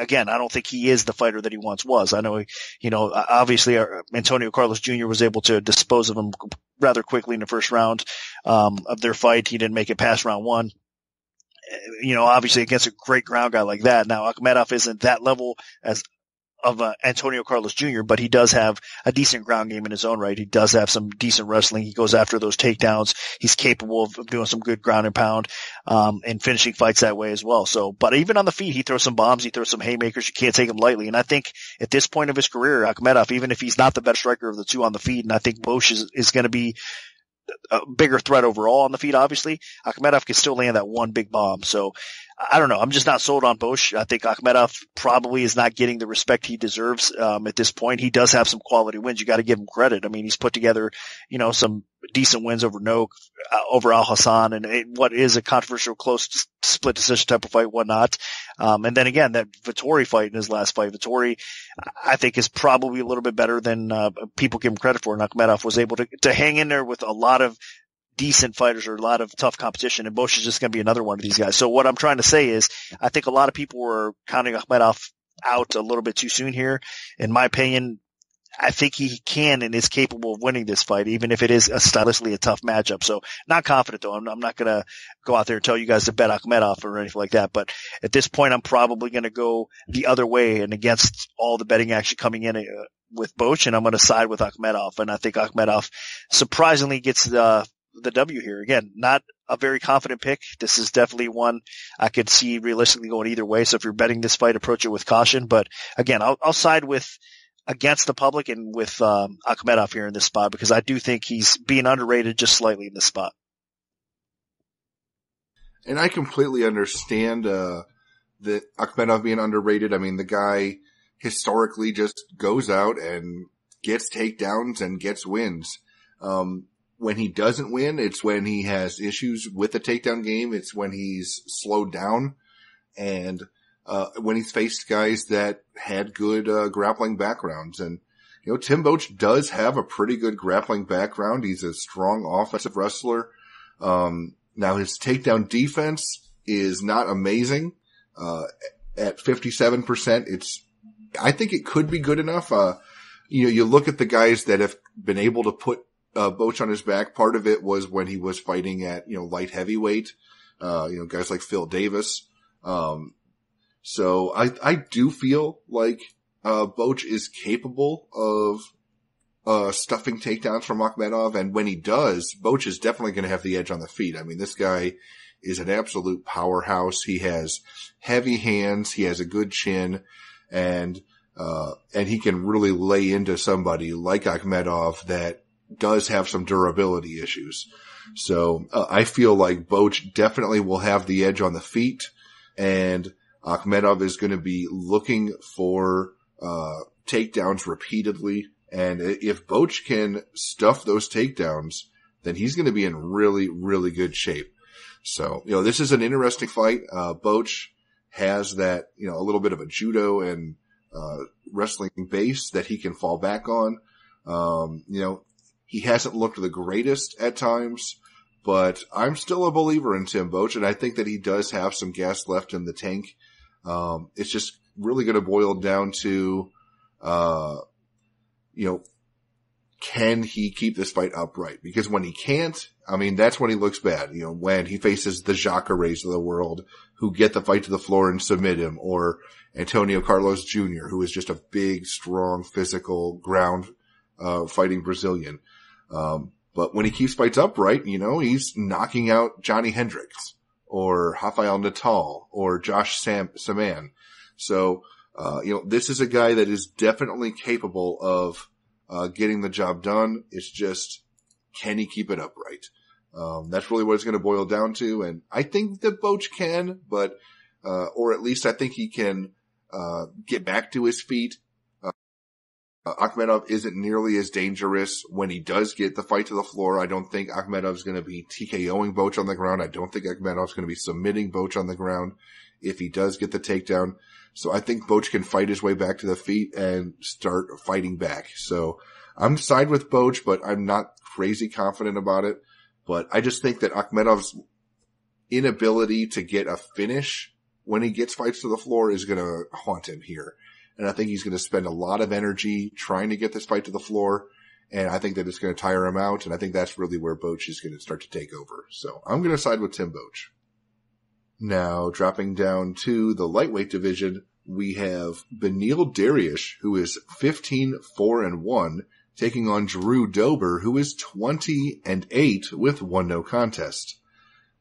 again, I don't think he is the fighter that he once was. I know, you know, obviously uh, Antonio Carlos Jr. was able to dispose of him rather quickly in the first round um, of their fight. He didn't make it past round one. Uh, you know, obviously against a great ground guy like that. Now, Akhmedov isn't that level as of uh, Antonio Carlos Jr., but he does have a decent ground game in his own right. He does have some decent wrestling. He goes after those takedowns. He's capable of doing some good ground and pound, um, and finishing fights that way as well. So, but even on the feet, he throws some bombs. He throws some haymakers. You can't take him lightly. And I think at this point of his career, Akhmedov, even if he's not the best striker of the two on the feet, and I think Boetsch is, is going to be a bigger threat overall on the feet, obviously, Akhmedov can still land that one big bomb. So I don't know. I'm just not sold on Boetsch. I think Akhmedov probably is not getting the respect he deserves um, at this point. He does have some quality wins. You got to give him credit. I mean, he's put together, you know, some decent wins over Noke, uh, over Alhassan, and it, what is a controversial close split decision type of fight, whatnot. Um, and then again, that Vettori fight in his last fight, Vettori, I think is probably a little bit better than uh, people give him credit for. And Akhmedov was able to to hang in there with a lot of decent fighters or a lot of tough competition, and Boetsch is just going to be another one of these guys. So what I'm trying to say is, I think a lot of people were counting Akhmedov out a little bit too soon here. In my opinion, I think he can and is capable of winning this fight, even if it is a stylistically a tough matchup. So not confident though. I'm, I'm not going to go out there and tell you guys to bet Akhmedov or anything like that. But at this point, I'm probably going to go the other way and against all the betting action coming in uh, with Boetsch, and I'm going to side with Akhmedov. And I think Akhmedov surprisingly gets uh, the W here. Again, not a very confident pick. This is definitely one I could see realistically going either way. So if you're betting this fight, approach it with caution. But again, I'll, I'll side with against the public and with um, Akhmedov here in this spot because I do think he's being underrated just slightly in this spot. And I completely understand uh, that Akhmedov being underrated. I mean, the guy historically just goes out and gets takedowns and gets wins. Um, when he doesn't win, it's when he has issues with the takedown game. It's when he's slowed down and, uh, when he's faced guys that had good, uh, grappling backgrounds. And you know, Tim Boetsch does have a pretty good grappling background. He's a strong offensive wrestler. Um, now his takedown defense is not amazing. Uh, at 57%, it's, I think it could be good enough. Uh, you know, you look at the guys that have been able to put, uh, on his back. Part of it was when he was fighting at, you know, light heavyweight. Uh, you know, guys like Phil Davis. Um, so I, I do feel like, uh, Boetsch is capable of, uh, stuffing takedowns from Akhmedov. And when he does, Boetsch is definitely going to have the edge on the feet. I mean, this guy is an absolute powerhouse. He has heavy hands. He has a good chin and, uh, and he can really lay into somebody like Akhmedov that does have some durability issues. So uh, I feel like Boetsch definitely will have the edge on the feet and Akhmedov is going to be looking for, uh, takedowns repeatedly. And if Boetsch can stuff those takedowns, then he's going to be in really, really good shape. So, you know, this is an interesting fight. Uh, Boetsch has that, you know, a little bit of a judo and, uh, wrestling base that he can fall back on. Um, you know, he hasn't looked the greatest at times, but I'm still a believer in Tim Boetsch and I think that he does have some gas left in the tank. Um, it's just really going to boil down to, uh, you know, can he keep this fight upright? Because when he can't, I mean, that's when he looks bad. You know, when he faces the Jacares of the world who get the fight to the floor and submit him or Antonio Carlos Jr., who is just a big, strong, physical ground, uh, fighting Brazilian. Um, but when he keeps fights upright, you know, he's knocking out Johny Hendricks or Rafael Natal or Josh Sam- Samman. So, uh, you know, this is a guy that is definitely capable of uh, getting the job done. It's just, can he keep it upright? Um, that's really what it's going to boil down to. And I think that Boetsch can, but, uh, or at least I think he can, uh, get back to his feet. Uh, Akhmedov isn't nearly as dangerous when he does get the fight to the floor. I don't think Akhmedov's going to be TKOing Boetsch on the ground. I don't think Akhmedov's going to be submitting Boetsch on the ground if he does get the takedown. So I think Boetsch can fight his way back to the feet and start fighting back. So I'm side with Boetsch, but I'm not crazy confident about it. But I just think that Akhmedov's inability to get a finish when he gets fights to the floor is going to haunt him here. And I think he's going to spend a lot of energy trying to get this fight to the floor. And I think that it's going to tire him out. And I think that's really where Boetsch is going to start to take over. So I'm going to side with Tim Boetsch. Now, dropping down to the lightweight division, we have Beneil Dariush, who is 15, 4 and 1, taking on Drew Dober, who is 20 and 8 with one no contest.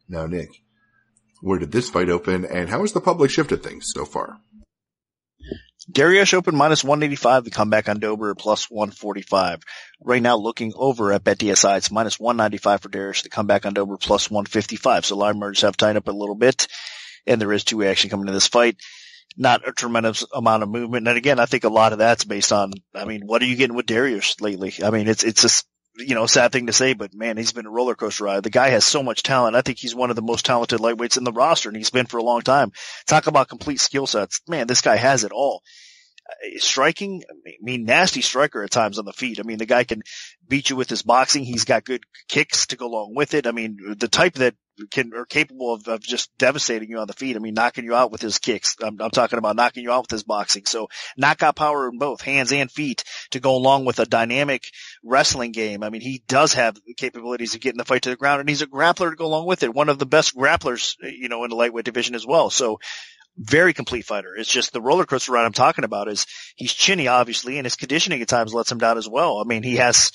Now, Nick, where did this fight open and how has the public shifted things so far? Dariush open minus 185, the comeback on Dober plus 145. Right now looking over at BetDSI, it's minus 195 for Dariush, the comeback on Dober plus 155. So line mergers have tied up a little bit and there is two action coming to this fight. Not a tremendous amount of movement. And again, I think a lot of that's based on, I mean, what are you getting with Darius lately? I mean, it's, it's just, you know, sad thing to say, but man, he's been a roller coaster ride. The guy has so much talent. I think he's one of the most talented lightweights in the roster and he's been for a long time. Talk about complete skill sets. Man, this guy has it all Uh, striking, I mean, nasty striker at times on the feet. I mean, the guy can beat you with his boxing. He's got good kicks to go along with it. I mean, the type that can are capable of, of just devastating you on the feet. I mean, knocking you out with his kicks. I'm, I'm talking about knocking you out with his boxing. So knockout power in both hands and feet to go along with a dynamic wrestling game. I mean, he does have the capabilities of getting the fight to the ground and he's a grappler to go along with it. One of the best grapplers, you know, in the lightweight division as well. So very complete fighter. It's just the roller coaster ride I'm talking about is he's chinny, obviously, and his conditioning at times lets him down as well. I mean, he has,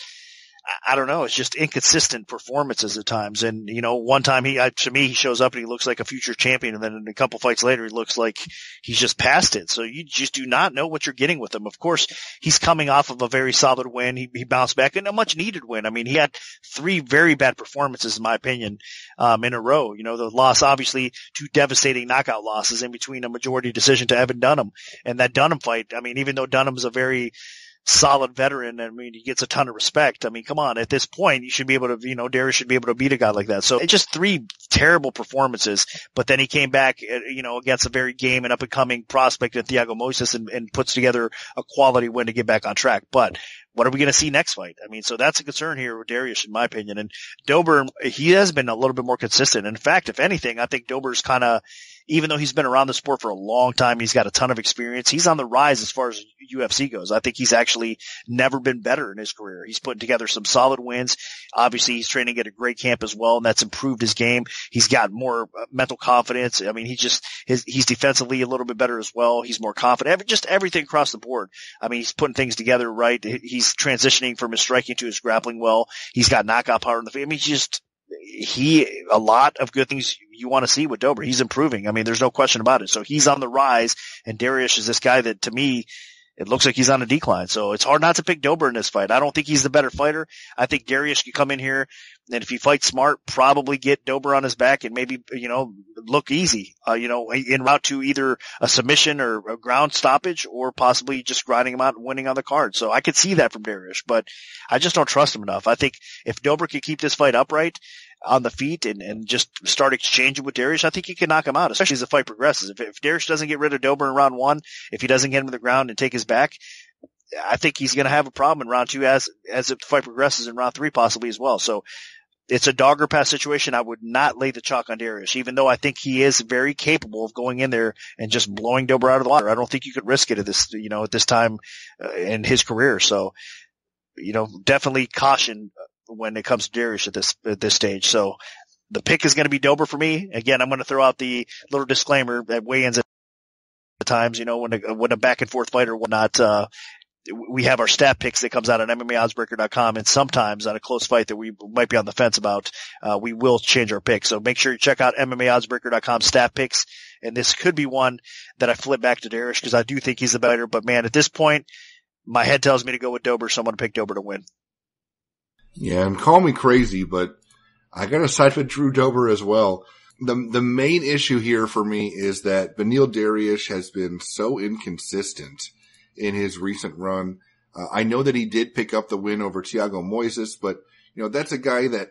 I don't know, it's just inconsistent performances at times. And, you know, one time he, I, to me, he shows up and he looks like a future champion. And then in a couple fights later, he looks like he's just past it. So you just do not know what you're getting with him. Of course, he's coming off of a very solid win. He, he bounced back and a much needed win. I mean, he had three very bad performances, in my opinion, um, in a row. You know, the loss, obviously, two devastating knockout losses in between a majority decision to Evan Dunham and that Dunham fight. I mean, even though Dunham's a very, solid veteran. I mean, he gets a ton of respect. I mean, come on, at this point, you should be able to, you know, Darius should be able to beat a guy like that. So it's just three terrible performances, but then he came back, uh, you know, against a very game and up and coming prospect at Thiago Moises and, and puts together a quality win to get back on track. But what are we going to see next fight? I mean, so that's a concern here with Darius, in my opinion. And Dober, he has been a little bit more consistent. In fact, if anything, I think Dober's kind of, even though he's been around the sport for a long time, he's got a ton of experience. He's on the rise as far as UFC goes. I think he's actually never been better in his career. He's putting together some solid wins. Obviously, he's training at a great camp as well, and that's improved his game. He's got more uh, mental confidence. I mean, he just his, he's defensively a little bit better as well. He's more confident. Just everything across the board. I mean, he's putting things together right. He's transitioning from his striking to his grappling well. He's got knockout power in the. I mean, he's just he a lot of good things you want to see with Dober. He's improving. I mean, there's no question about it. So he's on the rise, and Darius is this guy that to me it looks like he's on a decline. So it's hard not to pick Dober in this fight. I don't think he's the better fighter. I think Darius could come in here and if he fights smart, probably get Dober on his back and maybe, you know, look easy, uh, you know, in route to either a submission or a ground stoppage or possibly just grinding him out and winning on the card. So I could see that from Darius, but I just don't trust him enough. I think if Dober could keep this fight upright, on the feet and, and just start exchanging with Darius, I think he can knock him out, especially as the fight progresses. If, if Darius doesn't get rid of Dober in round one, if he doesn't get him to the ground and take his back, I think he's going to have a problem in round two as, as the fight progresses in round three possibly as well. So it's a dogger pass situation. I would not lay the chalk on Darius, even though I think he is very capable of going in there and just blowing Dober out of the water. I don't think you could risk it at this, you know, at this time uh, in his career. So, you know, definitely caution when it comes to Darius at this at this stage. So the pick is going to be Dober for me. Again, I'm going to throw out the little disclaimer that weigh-ins at times, you know, when a, when a back and forth fight or whatnot, uh, we have our stat picks that comes out on MMAoddsbreaker.com, and sometimes on a close fight that we might be on the fence about, uh, we will change our pick. So make sure you check out MMAoddsbreaker.com stat picks, and this could be one that I flip back to Darius because I do think he's the better. But man, at this point, my head tells me to go with Dober, so I'm going to pick Dober to win. Yeah, and call me crazy, but I got to side with Drew Dober as well. The the main issue here for me is that Beneil Dariush has been so inconsistent in his recent run. Uh, I know that he did pick up the win over Thiago Moises, but you know that's a guy that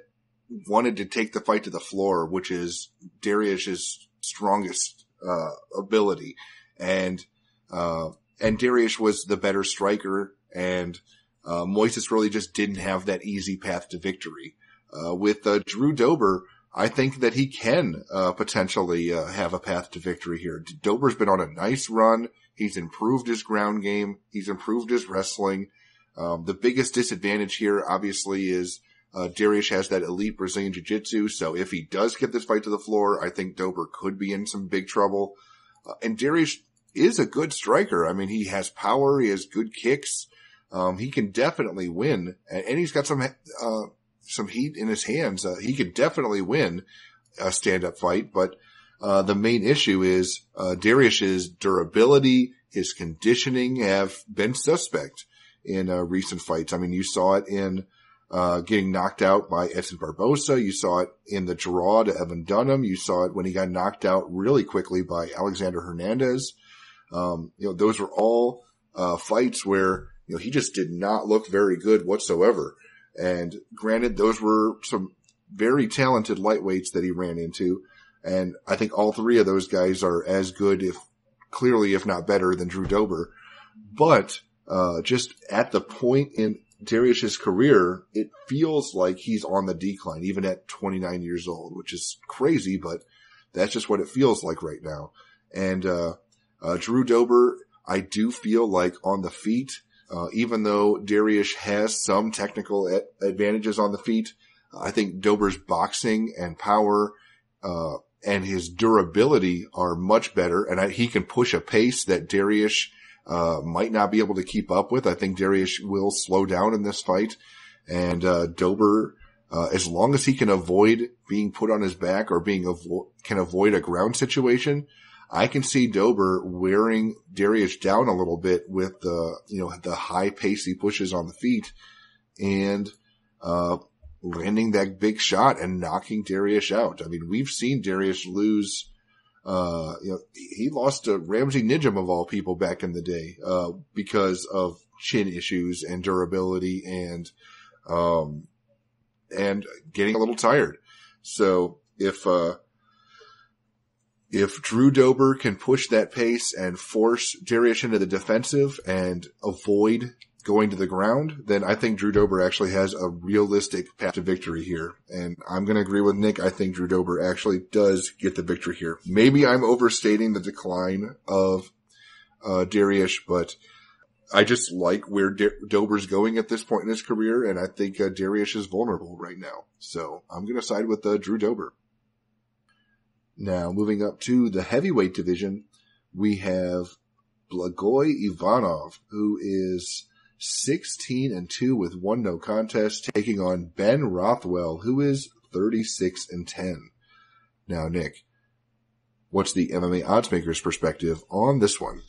wanted to take the fight to the floor, which is Dariush's strongest uh, ability, and uh, and Dariush was the better striker, and uh, Moises really just didn't have that easy path to victory. Uh, with uh, Drew Dober, I think that he can uh, potentially uh, have a path to victory here. Dober's been on a nice run. He's improved his ground game. He's improved his wrestling. Um, the biggest disadvantage here, obviously, is uh, Darius has that elite Brazilian jiu-jitsu. So if he does get this fight to the floor, I think Dober could be in some big trouble. Uh, and Darius is a good striker. I mean, he has power. He has good kicks. Um, he can definitely win, and, he's got some uh, some heat in his hands. Uh, he could definitely win a stand-up fight, but uh, the main issue is uh, Darius's durability, his conditioning have been suspect in uh, recent fights. I mean, you saw it in uh, getting knocked out by Edson Barbosa. You saw it in the draw to Evan Dunham. You saw it when he got knocked out really quickly by Alexander Hernandez. Um, you know, those were all uh, fights where you know, he just did not look very good whatsoever. And granted, those were some very talented lightweights that he ran into. And I think all three of those guys are as good, if clearly, if not better than Drew Dober. But, uh, just at the point in Darius's career, it feels like he's on the decline, even at 29 years old, which is crazy, but that's just what it feels like right now. And, uh, uh, Drew Dober, I do feel like on the feet, uh, even though Darius has some technical advantages on the feet, I think Dober's boxing and power, uh, and his durability are much better. And I, he can push a pace that Darius, uh, might not be able to keep up with. I think Darius will slow down in this fight and, uh, Dober, uh, as long as he can avoid being put on his back or being avo- can avoid a ground situation, I can see Dober wearing Darius down a little bit with the, you know, the high pace he pushes on the feet and, uh, landing that big shot and knocking Darius out. I mean, we've seen Darius lose, Uh, you know, he lost to Ramsey Nijem of all people back in the day, uh, because of chin issues and durability and, um, and getting a little tired. So if, uh, if Drew Dober can push that pace and force Dariush into the defensive and avoid going to the ground, then I think Drew Dober actually has a realistic path to victory here. And I'm going to agree with Nick. I think Drew Dober actually does get the victory here. Maybe I'm overstating the decline of uh, Dariush, but I just like where D- Dober's going at this point in his career, and I think uh, Dariush is vulnerable right now. So I'm going to side with uh, Drew Dober. Now, moving up to the heavyweight division, we have Blagoy Ivanov, who is 16 and 2 with one no contest, taking on Ben Rothwell, who is 36 and 10. Now, Nick, what's the MMA oddsmakers perspective on this one?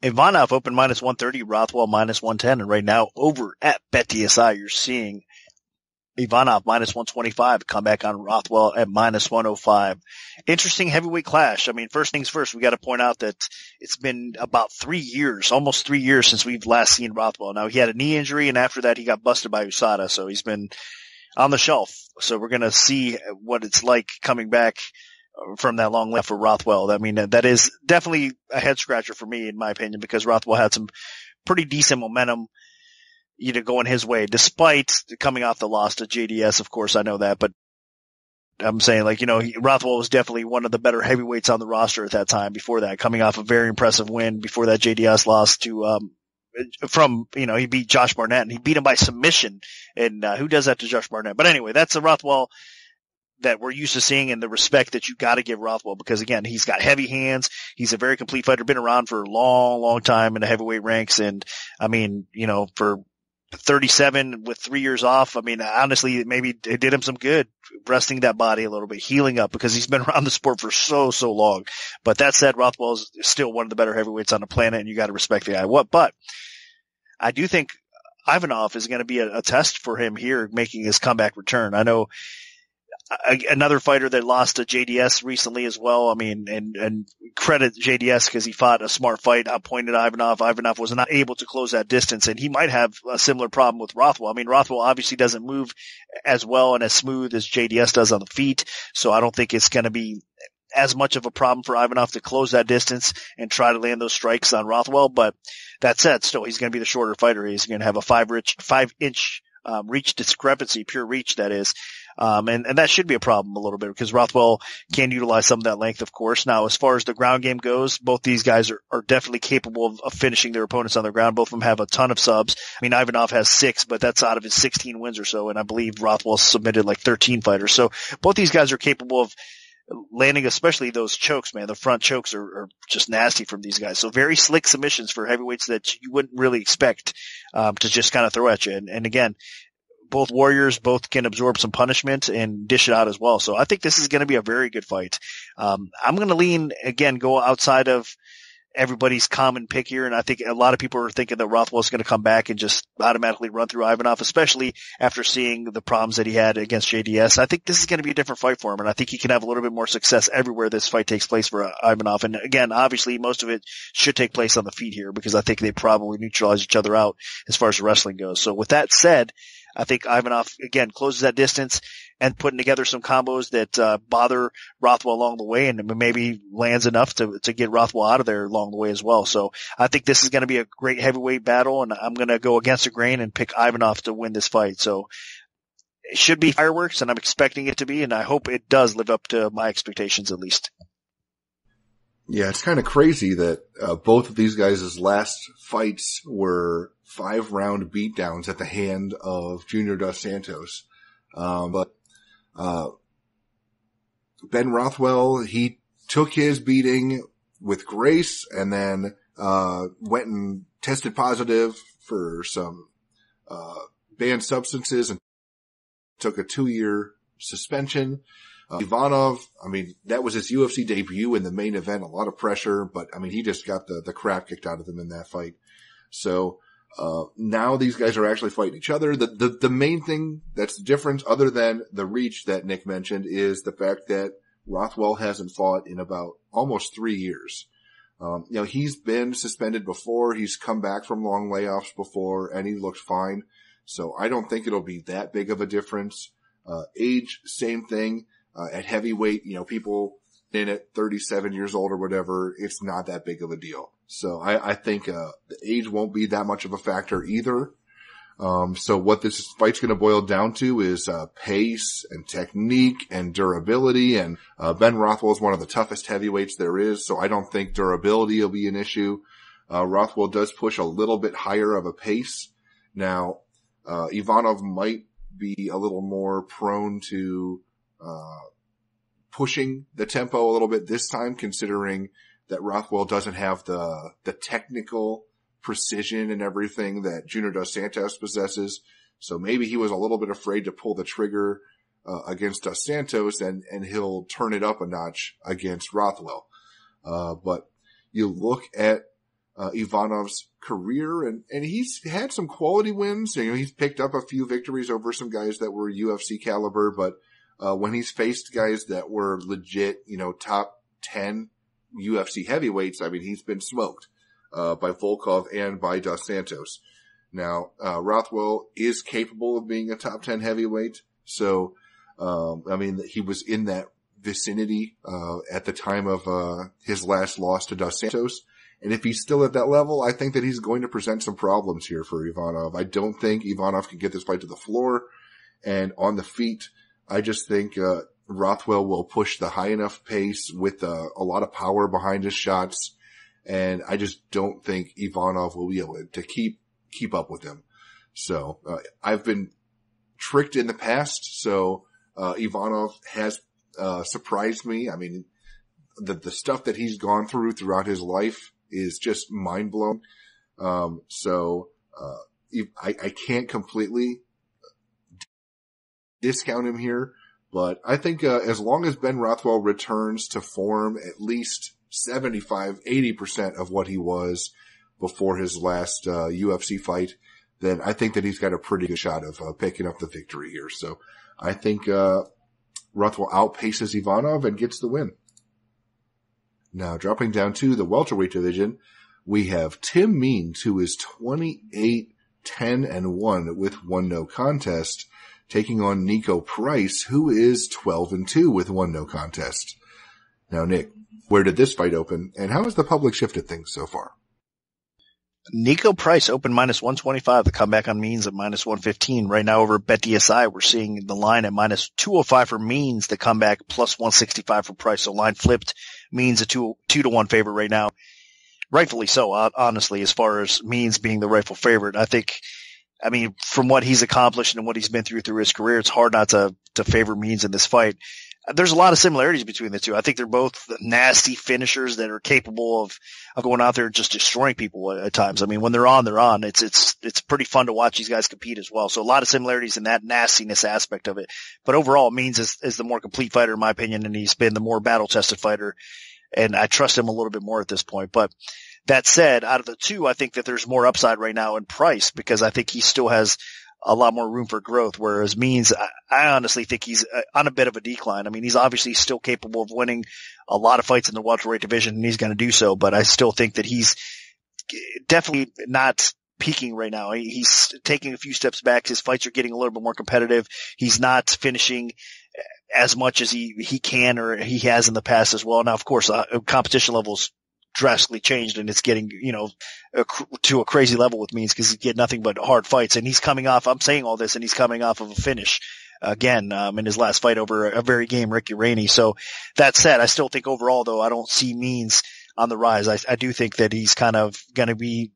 Ivanov open minus 130, Rothwell minus 110. And right now over at BetDSI, you're seeing Ivanov minus 125, come back on Rothwell at minus 105. Interesting heavyweight clash. I mean, first things first, we got to point out that it's been about three years, almost three years since we've last seen Rothwell. Now he had a knee injury and after that he got busted by USADA. So he's been on the shelf. So we're going to see what it's like coming back from that long left for Rothwell. I mean, that is definitely a head scratcher for me, in my opinion, because Rothwell had some pretty decent momentum you know, going his way, despite coming off the loss to JDS. Of course, I know that, but I'm saying like, you know, he, Rothwell was definitely one of the better heavyweights on the roster at that time before that, coming off a very impressive win before that JDS loss to, um, from, you know, he beat Josh Barnett and he beat him by submission. And, uh, who does that to Josh Barnett? But anyway, that's a Rothwell that we're used to seeing and the respect that you got to give Rothwell because again, he's got heavy hands. He's a very complete fighter, been around for a long, long time in the heavyweight ranks. And I mean, you know, for 37 with three years off. I mean, honestly, maybe it did him some good resting that body a little bit, healing up because he's been around the sport for so, so long. But that said, Rothwell is still one of the better heavyweights on the planet and you got to respect the guy. What, but I do think Ivanov is going to be a, a test for him here making his comeback return. I know another fighter that lost to JDS recently as well. I mean, and, and credit JDS because he fought a smart fight, outpointed Ivanov. Ivanov was not able to close that distance and he might have a similar problem with Rothwell. I mean, Rothwell obviously doesn't move as well and as smooth as JDS does on the feet. So I don't think it's going to be as much of a problem for Ivanov to close that distance and try to land those strikes on Rothwell. But that said, still, he's going to be the shorter fighter. He's going to have a five rich, five inch um, reach discrepancy, pure reach that is. Um, and, and that should be a problem a little bit because Rothwell can utilize some of that length, of course. Now, as far as the ground game goes, both these guys are, are definitely capable of, of finishing their opponents on the ground. Both of them have a ton of subs. I mean, Ivanov has six, but that's out of his 16 wins or so. And I believe Rothwell submitted like 13 fighters. So both these guys are capable of landing, especially those chokes, man. The front chokes are, are, just nasty from these guys. So very slick submissions for heavyweights that you wouldn't really expect um, to just kind of throw at you. And, and again, both warriors both can absorb some punishment and dish it out as well. So I think this is going to be a very good fight. Um, I'm going to lean again, go outside of everybody's common pick here. And I think a lot of people are thinking that Rothwell's going to come back and just automatically run through Ivanov, especially after seeing the problems that he had against JDS. I think this is going to be a different fight for him. And I think he can have a little bit more success everywhere this fight takes place for Ivanov. And again, obviously most of it should take place on the feet here because I think they probably neutralize each other out as far as wrestling goes. So with that said, I think Ivanov again closes that distance and putting together some combos that uh, bother Rothwell along the way, and maybe lands enough to to get Rothwell out of there along the way as well. So I think this is going to be a great heavyweight battle, and I'm going to go against the grain and pick Ivanov to win this fight. So it should be fireworks, and I'm expecting it to be, and I hope it does live up to my expectations at least. Yeah, it's kind of crazy that uh, both of these guys' last fights were five round beatdowns at the hand of Junior Dos Santos. Um, but, uh, Ben Rothwell, he took his beating with grace and then, uh, went and tested positive for some, uh, banned substances and took a two year suspension. Uh, Ivanov, I mean, that was his UFC debut in the main event, a lot of pressure, but I mean, he just got the, the crap kicked out of him in that fight. So, uh, now these guys are actually fighting each other. The, the, the main thing that's different other than the reach that Nick mentioned is the fact that Rothwell hasn't fought in about almost three years. Um, you know, he's been suspended before. He's come back from long layoffs before and he looked fine. So I don't think it'll be that big of a difference. Uh, age, same thing. Uh, at heavyweight, you know, people in at 37 years old or whatever, it's not that big of a deal. So I, I think, uh, the age won't be that much of a factor either. Um, so what this fight's going to boil down to is uh, pace and technique and durability. And uh, Ben Rothwell is one of the toughest heavyweights there is, so I don't think durability will be an issue. Uh, Rothwell does push a little bit higher of a pace. Now, uh, Ivanov might be a little more prone to uh, pushing the tempo a little bit this time, considering that Rothwell doesn't have the the technical precision and everything that Junior Dos Santos possesses. So maybe he was a little bit afraid to pull the trigger uh, against Dos Santos and, and he'll turn it up a notch against Rothwell. Uh, but you look at uh, Ivanov's career and, and he's had some quality wins. You know, he's picked up a few victories over some guys that were UFC caliber, but, uh, when he's faced guys that were legit, you know, top 10 UFC heavyweights, I mean, he's been smoked uh, by Volkov and by Dos Santos. Now, uh, Rothwell is capable of being a top 10 heavyweight. So, um, I mean, he was in that vicinity, uh, at the time of, uh, his last loss to Dos Santos. And if he's still at that level, I think that he's going to present some problems here for Ivanov. I don't think Ivanov can get this fight to the floor and on the feet. I just think, uh, Rothwell will push the high enough pace with uh, a lot of power behind his shots and I just don't think Ivanov will be able to keep keep up with him. So uh, I've been tricked in the past. So uh, Ivanov has uh, surprised me. I mean, the the stuff that he's gone through throughout his life is just mind blowing. Um, so uh, I, I can't completely discount him here, but I think uh, as long as Ben Rothwell returns to form, at least 75, 80% of what he was before his last uh, UFC fight, then I think that he's got a pretty good shot of uh, picking up the victory here. So I think uh, Rothwell outpaces Ivanov and gets the win. Now dropping down to the welterweight division, we have Tim Means, who is 28, 10 and 1 with one no contest, taking on Niko Price, who is 12 and 2 with one no contest. Now, Nick, where did this fight open, and how has the public shifted things so far? Niko Price opened minus 125. The comeback on Means at minus 115. Right now over at BetDSI, we're seeing the line at minus 205 for Means. The comeback plus 165 for Price. So line flipped. Means a two, two to one favorite right now. Rightfully so, honestly, as far as Means being the rightful favorite. I think, I mean, from what he's accomplished and what he's been through through his career, it's hard not to, to favor Means in this fight there's a lot of similarities between the two. I think they're both nasty finishers that are capable of, of going out there and just destroying people at, at, times. I mean, when they're on, they're on. It's, it's, it's pretty fun to watch these guys compete as well. So a lot of similarities in that nastiness aspect of it. But overall, Means is, is the more complete fighter in my opinion, and he's been the more battle tested fighter. And I trust him a little bit more at this point. But that said, out of the two, I think that there's more upside right now in price because I think he still has a lot more room for growth. Whereas Means, I, I honestly think he's uh, on a bit of a decline. I mean, he's obviously still capable of winning a lot of fights in the welterweight division, and he's going to do so. But I still think that he's definitely not peaking right now. He's taking a few steps back. His fights are getting a little bit more competitive. He's not finishing as much as he, he can or he has in the past as well. Now, of course, uh, competition levels drastically changed and it's getting, you know, a, to a crazy level with Means because he get nothing but hard fights. And he's coming off, I'm saying all this and he's coming off of a finish again, um, in his last fight over a very game Ricky Rainey. So that said, I still think overall though, I don't see Means on the rise. I, I do think that he's kind of going to be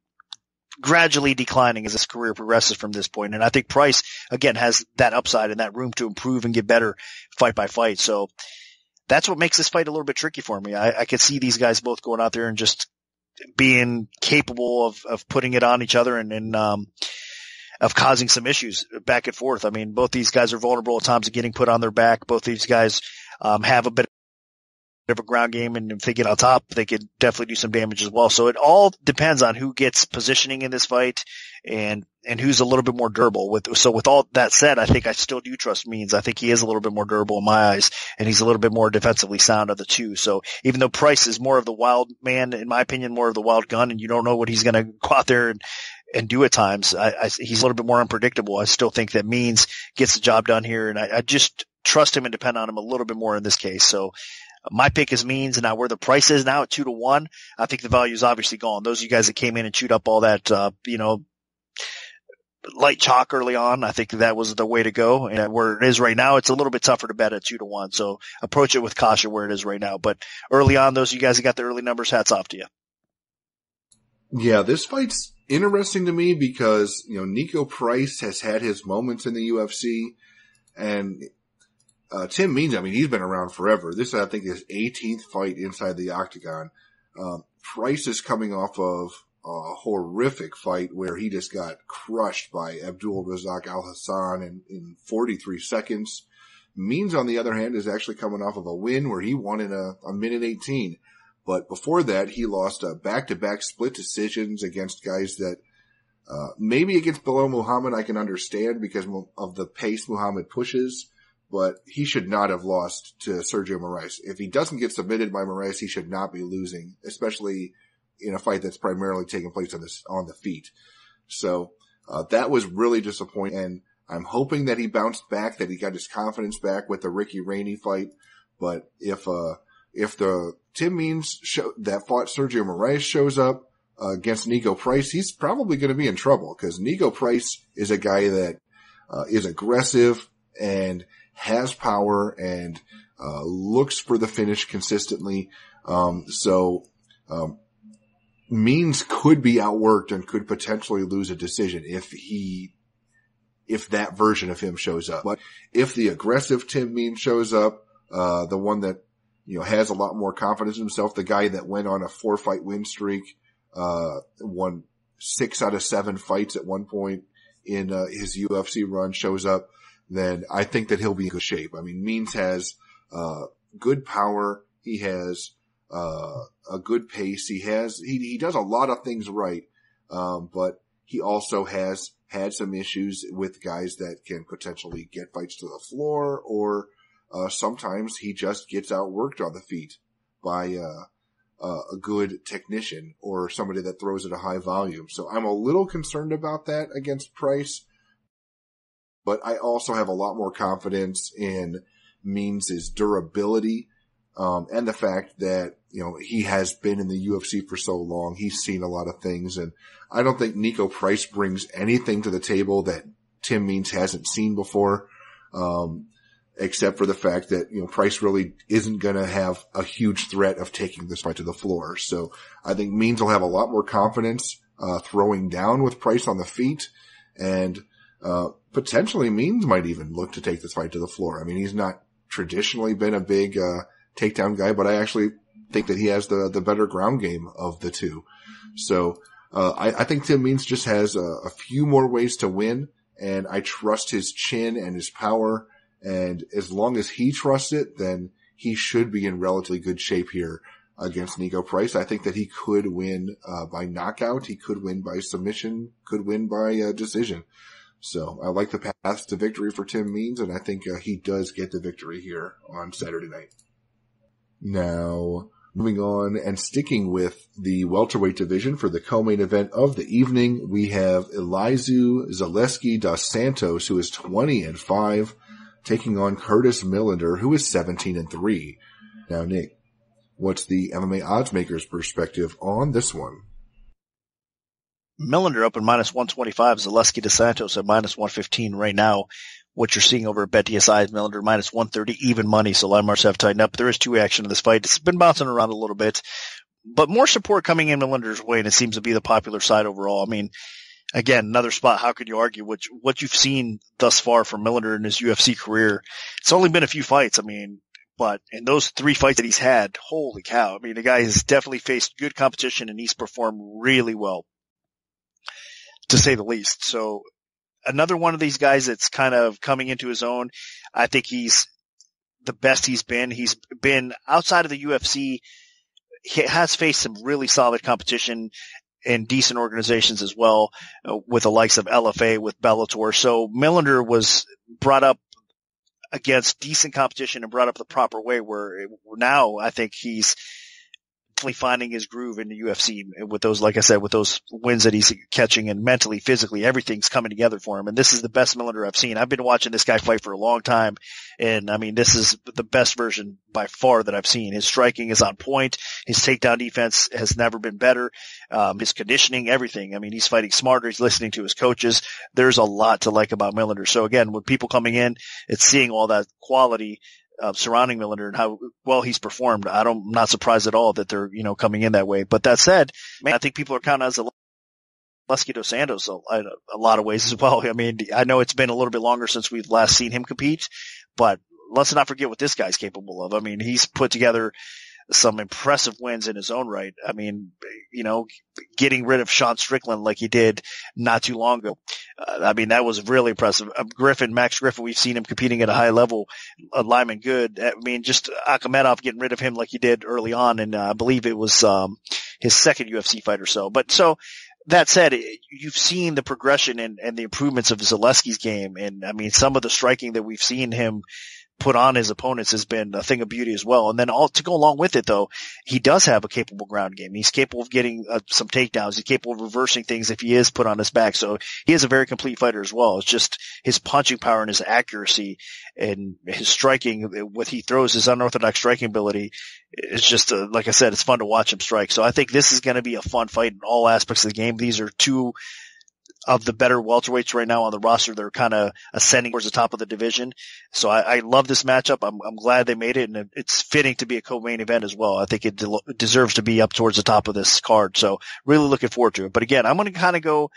gradually declining as his career progresses from this point. And I think Price again has that upside and that room to improve and get better fight by fight. So that's what makes this fight a little bit tricky for me. I, I could see these guys both going out there and just being capable of, of putting it on each other and, and um, of causing some issues back and forth. I mean, both these guys are vulnerable at times of getting put on their back. Both these guys um, have a bit of a ground game, and if they get on top, they could definitely do some damage as well. So it all depends on who gets positioning in this fight and and who's a little bit more durable. With so with all that said, I think I still do trust Means. I think he is a little bit more durable in my eyes, and he's a little bit more defensively sound of the two. So even though Price is more of the wild man, in my opinion, more of the wild gun, and you don't know what he's going to go out there and and do at times. I, I, he's a little bit more unpredictable. I still think that Means gets the job done here, and I, I just trust him and depend on him a little bit more in this case. So my pick is Means, and now where the price is now at two to one, I think the value is obviously gone. Those of you guys that came in and chewed up all that, uh, you know, light chalk early on, I think that was the way to go. And where it is right now, it's a little bit tougher to bet at two to one. So approach it with caution where it is right now. But early on, those of you guys that got the early numbers, hats off to you. Yeah, this fight's interesting to me because, you know, Niko Price has had his moments in the UFC and uh, Tim Means, I mean, he's been around forever. This, I think, his 18th fight inside the octagon. Um, Price is coming off of a horrific fight where he just got crushed by Abdul Razak Alhassan in, in 43 seconds. Means, on the other hand, is actually coming off of a win where he won in a, a minute 18. But before that, he lost a back to back split decisions against guys that, uh, maybe against Belal Muhammad, I can understand because of the pace Muhammad pushes but he should not have lost to Sergio Moraes. If he doesn't get submitted by Moraes, he should not be losing, especially in a fight that's primarily taking place on this, on the feet. So, uh, that was really disappointing. And I'm hoping that he bounced back, that he got his confidence back with the Ricky Rainey fight. But if, uh, if the Tim Means show, that fought Sergio Moraes shows up uh, against Niko Price, he's probably going to be in trouble because Niko Price is a guy that uh, is aggressive and has power and uh, looks for the finish consistently. Um, so um, Means could be outworked and could potentially lose a decision if he if that version of him shows up. But if the aggressive Tim Means shows up, uh, the one that you know has a lot more confidence in himself, the guy that went on a four fight win streak, uh, won six out of seven fights at one point in uh, his UFC run, shows up then I think that he'll be in good shape. I mean, Means has, uh, good power. He has, uh, a good pace. He has, he, he does a lot of things right. Um, but he also has had some issues with guys that can potentially get fights to the floor or, uh, sometimes he just gets outworked on the feet by, uh, a good technician or somebody that throws at a high volume. So I'm a little concerned about that against Price but I also have a lot more confidence in Means' durability, um, and the fact that, you know, he has been in the UFC for so long. He's seen a lot of things and I don't think Niko Price brings anything to the table that Tim Means hasn't seen before. Um, except for the fact that, you know, Price really isn't going to have a huge threat of taking this fight to the floor. So I think Means will have a lot more confidence, uh, throwing down with Price on the feet and, uh, potentially Means might even look to take this fight to the floor. I mean, he's not traditionally been a big, uh, takedown guy, but I actually think that he has the, the better ground game of the two. So, uh, I, I, think Tim Means just has a, a, few more ways to win and I trust his chin and his power. And as long as he trusts it, then he should be in relatively good shape here against Niko Price. I think that he could win, uh, by knockout. He could win by submission, could win by uh, decision. So I like the path to victory for Tim Means, and I think uh, he does get the victory here on Saturday night. Now, moving on and sticking with the welterweight division for the co-main event of the evening, we have Elizeu Zaleski dos Santos, who is 20 and 5, taking on Curtis Millender, who is 17 and 3. Now, Nick, what's the MMA oddsmaker's perspective on this one? Millender up in minus 125, Zaleski dos Santos at minus 115 right now. What you're seeing over at BetDSI is Millender minus 130 even money. So line marks have tightened up. There is two action in this fight. It's been bouncing around a little bit, but more support coming in Millender's way, and it seems to be the popular side overall. I mean, again, another spot. How could you argue what what you've seen thus far from Millender in his UFC career? It's only been a few fights. I mean, but in those three fights that he's had, holy cow! I mean, the guy has definitely faced good competition and he's performed really well to say the least. So another one of these guys that's kind of coming into his own. I think he's the best he's been. He's been outside of the UFC. He has faced some really solid competition in decent organizations as well, uh, with the likes of LFA, with Bellator. So Millender was brought up against decent competition and brought up the proper way. Where now I think he's finding his groove in the UFC with those, like I said, with those wins that he's catching and mentally, physically, everything's coming together for him. And this is the best Millender I've seen. I've been watching this guy fight for a long time. And I mean, this is the best version by far that I've seen. His striking is on point. His takedown defense has never been better. Um, his conditioning, everything. I mean, he's fighting smarter. He's listening to his coaches. There's a lot to like about Millender. So again, with people coming in, it's seeing all that quality uh, surrounding Millender and how well he's performed. I don't, I'm not surprised at all that they're, you know, coming in that way. But that said, man, I think people are counting as a Zaleski dos Santos a, a lot of ways as well. I mean, I know it's been a little bit longer since we've last seen him compete, but let's not forget what this guy's capable of. I mean, he's put together some impressive wins in his own right. I mean, you know, getting rid of Sean Strickland like he did not too long ago. Uh, I mean, that was really impressive. Uh, Griffin, Max Griffin, we've seen him competing at a high level. Uh, Lyman Good. I mean, just Akhmedov getting rid of him like he did early on. And uh, I believe it was, um, his second UFC fight or so. But so, that said, you've seen the progression and, and the improvements of Zaleski's game. And I mean, some of the striking that we've seen him put on his opponents has been a thing of beauty as well. And then all to go along with it though, he does have a capable ground game. He's capable of getting uh, some takedowns. He's capable of reversing things if he is put on his back. So he is a very complete fighter as well. It's just his punching power and his accuracy and his striking, what he throws, his unorthodox striking ability is just, uh, like I said, it's fun to watch him strike. So I think this is going to be a fun fight in all aspects of the game. These are two of the better welterweights right now on the roster. They're kind of ascending towards the top of the division. So I, I love this matchup. I'm, I'm, glad they made it, and it's fitting to be a co-main event as well. I think it de- deserves to be up towards the top of this card. So really looking forward to it. But again, I'm going to kind of go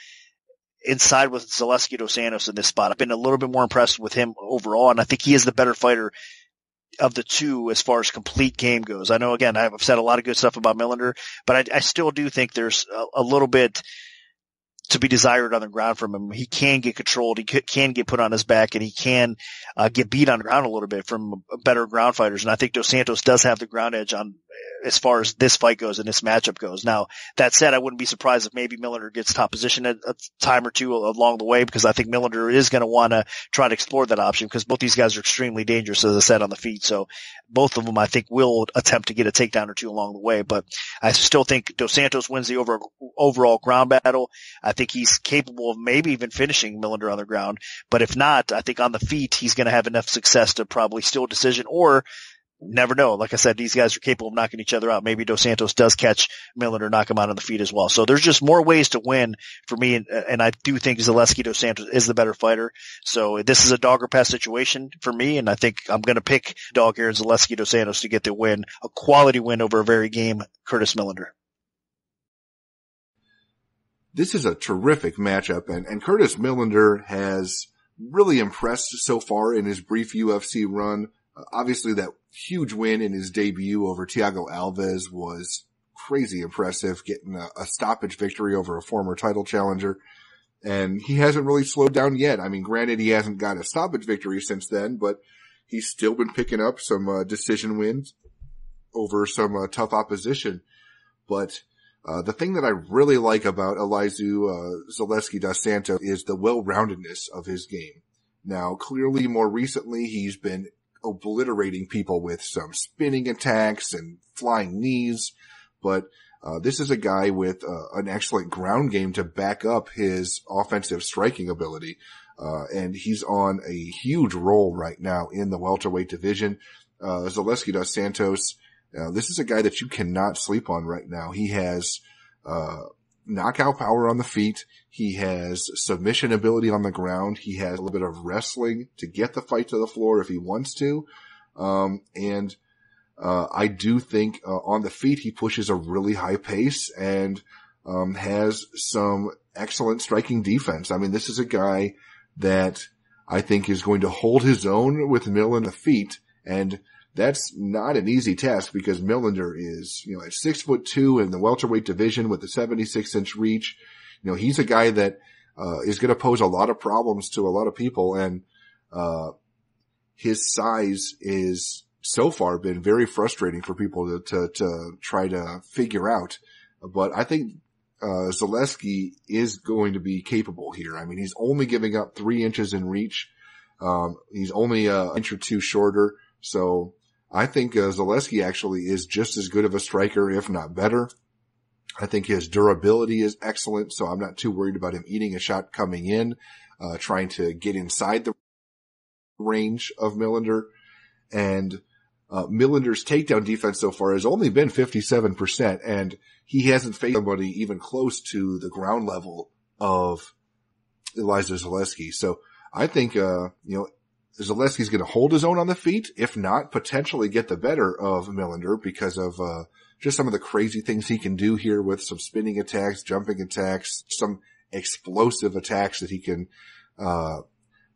inside with Zaleski dos Santos in this spot. I've been a little bit more impressed with him overall, and I think he is the better fighter of the two as far as complete game goes. I know again I've said a lot of good stuff about Millender, but I, I still do think there's a, a little bit to be desired on the ground from him. He can get controlled. He can get put on his back and he can uh, get beat on the ground a little bit from better ground fighters. And I think Dos Santos does have the ground edge on as far as this fight goes and this matchup goes. Now, that said, I wouldn't be surprised if maybe Millender gets top position at a time or two along the way because I think Millender is going to want to try to explore that option because both these guys are extremely dangerous, as I said, on the feet. So both of them, I think, will attempt to get a takedown or two along the way. But I still think Dos Santos wins the over, overall ground battle. I think he's capable of maybe even finishing Millender on the ground. But if not, I think on the feet, he's going to have enough success to probably steal a decision or never know. Like I said, these guys are capable of knocking each other out. Maybe Dos Santos does catch Millen or knock him out on the feet as well. So there's just more ways to win for me. And, and I do think Zaleski Dos Santos is the better fighter. So this is a dog or pass situation for me. And I think I'm going to pick dog here and Zaleski Dos Santos to get the win, a quality win over a very game Curtis Millender. This is a terrific matchup and, and Curtis Millender has really impressed so far in his brief UFC run. Obviously that huge win in his debut over Thiago Alves was crazy impressive, getting a, a, stoppage victory over a former title challenger. And he hasn't really slowed down yet. I mean, granted, he hasn't got a stoppage victory since then, but he's still been picking up some uh, decision wins over some uh, tough opposition. But uh, the thing that I really like about Elizeu uh, Zaleski dos Santos is the well-roundedness of his game. Now, clearly, more recently, he's been obliterating people with some spinning attacks and flying knees. But uh, this is a guy with uh, an excellent ground game to back up his offensive striking ability. Uh, and he's on a huge roll right now in the welterweight division. Uh, Zaleski dos Santos, uh, this is a guy that you cannot sleep on right now. He has, uh, knockout power on the feet. He has submission ability on the ground. He has a little bit of wrestling to get the fight to the floor if he wants to. Um, and, uh, I do think, uh, on the feet, he pushes a really high pace and, um, has some excellent striking defense. I mean, this is a guy that I think is going to hold his own with Mill in the feet and, that's not an easy task because Millender is, you know, at six foot two in the welterweight division with a 76 inch reach. You know, he's a guy that, uh, is going to pose a lot of problems to a lot of people. And, uh, his size is so far been very frustrating for people to, to, to try to figure out. But I think, uh, Zaleski is going to be capable here. I mean, he's only giving up three inches in reach. Um, he's only an inch or two shorter. So I think uh, Zaleski actually is just as good of a striker, if not better. I think his durability is excellent, so I'm not too worried about him eating a shot coming in, uh, trying to get inside the range of Millender. And uh, Millender's takedown defense so far has only been 57%, and he hasn't faced somebody even close to the ground level of Elizeu Zaleski. So I think, uh, you know, Zaleski's going to hold his own on the feet, if not potentially get the better of Millender because of, uh, just some of the crazy things he can do here with some spinning attacks, jumping attacks, some explosive attacks that he can, uh,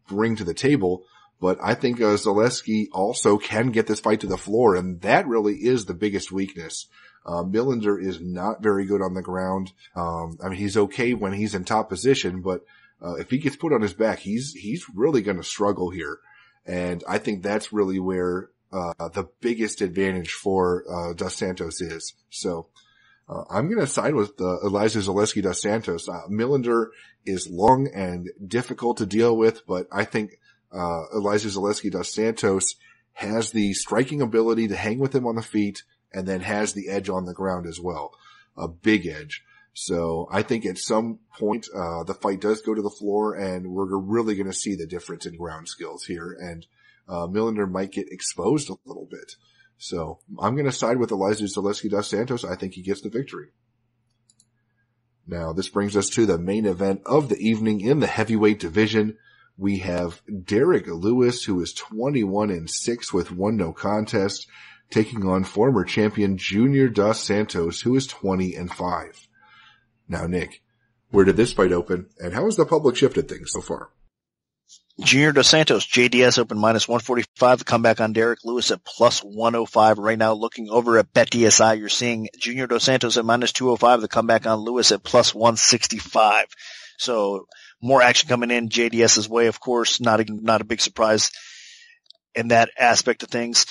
bring to the table. But I think uh, Zaleski also can get this fight to the floor, and that really is the biggest weakness. Uh, Millender is not very good on the ground. Um, I mean, he's okay when he's in top position, but uh, if he gets put on his back, he's he's really going to struggle here. And I think that's really where uh, the biggest advantage for uh, Dos Santos is. So uh, I'm going to side with uh, Elizeu Zaleski Dos Santos. Uh, Millender is long and difficult to deal with, but I think uh, Elizeu Zaleski Dos Santos has the striking ability to hang with him on the feet and then has the edge on the ground as well. A big edge. So I think at some point, uh, the fight does go to the floor and we're really going to see the difference in ground skills here. And, uh, might get exposed a little bit. So I'm going to side with Elizeu Zaleski dos Santos. I think he gets the victory. Now this brings us to the main event of the evening in the heavyweight division we have Derrick Lewis, who is 21 and 6 with one no contest, taking on former champion Junior Dos Santos, who is 20 and 5. Now, Nick, where did this fight open, and how has the public shifted things so far? Junior Dos Santos, JDS open minus 145. The comeback on Derrick Lewis at plus 105. Right now, looking over at BetDSI, you're seeing Junior Dos Santos at minus 205. The comeback on Lewis at plus 165. So more action coming in JDS's way, of course, not a, not a big surprise in that aspect of things.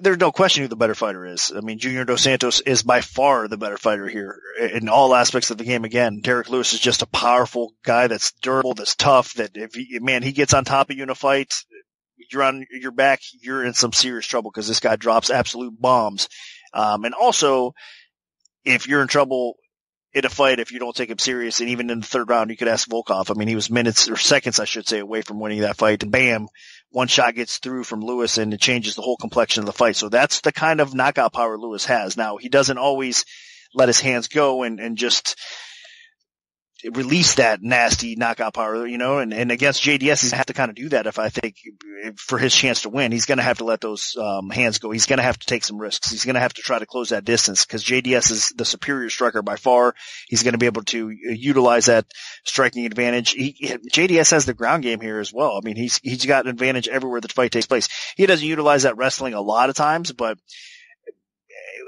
There's no question who the better fighter is. I mean, Junior Dos Santos is by far the better fighter here in all aspects of the game. Again, Derek Lewis is just a powerful guy that's durable, that's tough, that if he, man, he gets on top of you in a fight, you're on your back, you're in some serious trouble because this guy drops absolute bombs. Um, and also, if you're in trouble in a fight if you don't take him serious. And even in the third round, you could ask Volkov. I mean, he was minutes or seconds, I should say, away from winning that fight. And bam, one shot gets through from Lewis and it changes the whole complexion of the fight. So that's the kind of knockout power Lewis has. Now, he doesn't always let his hands go and, and just release that nasty knockout power, you know, and, and against JDS, he's going to have to kind of do that if I think for his chance to win, he's going to have to let those um, hands go. He's going to have to take some risks. He's going to have to try to close that distance because JDS is the superior striker by far. He's going to be able to utilize that striking advantage. He, JDS has the ground game here as well. I mean, he's, he's got an advantage everywhere the fight takes place. He doesn't utilize that wrestling a lot of times, but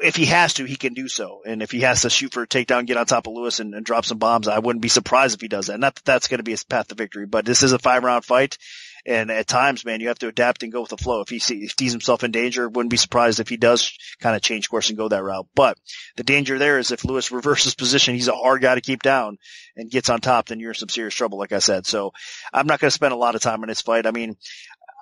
if he has to, he can do so. And if he has to shoot for a takedown, get on top of Lewis and, and drop some bombs, I wouldn't be surprised if he does that. Not that that's going to be his path to victory, but this is a five round fight. And at times, man, you have to adapt and go with the flow. If he sees, sees himself in danger, wouldn't be surprised if he does kind of change course and go that route. But the danger there is if Lewis reverses position, he's a hard guy to keep down and gets on top, then you're in some serious trouble, like I said. So I'm not going to spend a lot of time on this fight. I mean,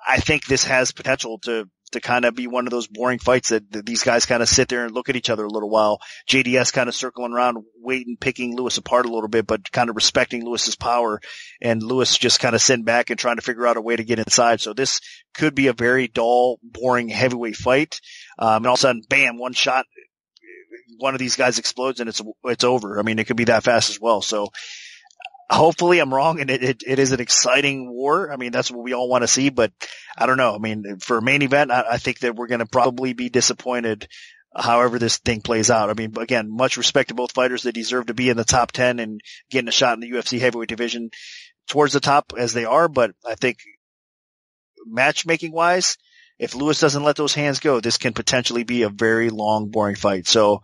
I think this has potential to to kind of be one of those boring fights that, that these guys kind of sit there and look at each other a little while. JDS kind of circling around, waiting, picking Lewis apart a little bit, but kind of respecting Lewis's power and Lewis just kind of sitting back and trying to figure out a way to get inside. So this could be a very dull, boring heavyweight fight. Um, and all of a sudden, bam, one shot, one of these guys explodes and it's, it's over. I mean, it could be that fast as well. So, hopefully I'm wrong and it, it, it is an exciting war. I mean, that's what we all want to see, but I don't know. I mean, for a main event, I, I think that we're going to probably be disappointed however this thing plays out. I mean, again, much respect to both fighters. They deserve to be in the top 10 and getting a shot in the UFC heavyweight division towards the top as they are. But I think matchmaking wise, if Lewis doesn't let those hands go, this can potentially be a very long, boring fight. So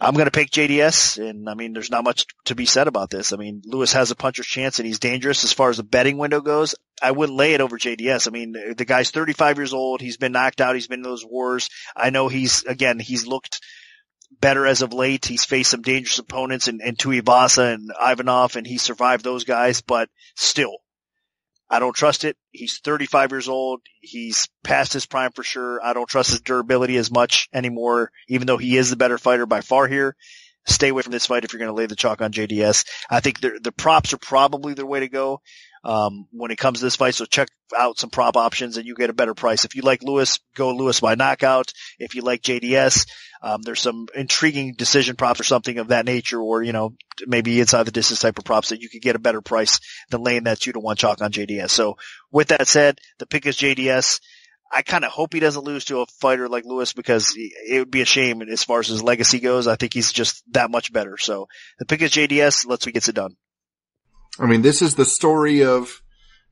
I'm going to pick JDS, and I mean, there's not much to be said about this. I mean, Lewis has a puncher's chance, and he's dangerous as far as the betting window goes. I wouldn't lay it over JDS. I mean, the guy's 35 years old. He's been knocked out. He's been in those wars. I know he's again, he's looked better as of late. He's faced some dangerous opponents and, in Tuivasa and Ivanov, and he survived those guys. But still, I don't trust it. He's 35 years old. He's past his prime for sure. I don't trust his durability as much anymore, even though he is the better fighter by far here. Stay away from this fight if you're going to lay the chalk on JDS. I think the the props are probably their way to go um, when it comes to this fight. So check out some prop options and you get a better price. If you like Lewis, go Lewis by knockout. If you like JDS, um, there's some intriguing decision props or something of that nature, or you know maybe inside the distance type of props that you could get a better price than laying that two to one chalk on JDS. So with that said, the pick is JDS. I kind of hope he doesn't lose to a fighter like Lewis because it would be a shame as far as his legacy goes. I think he's just that much better. So the pick is JDS. Let's see gets it done. I mean, this is the story of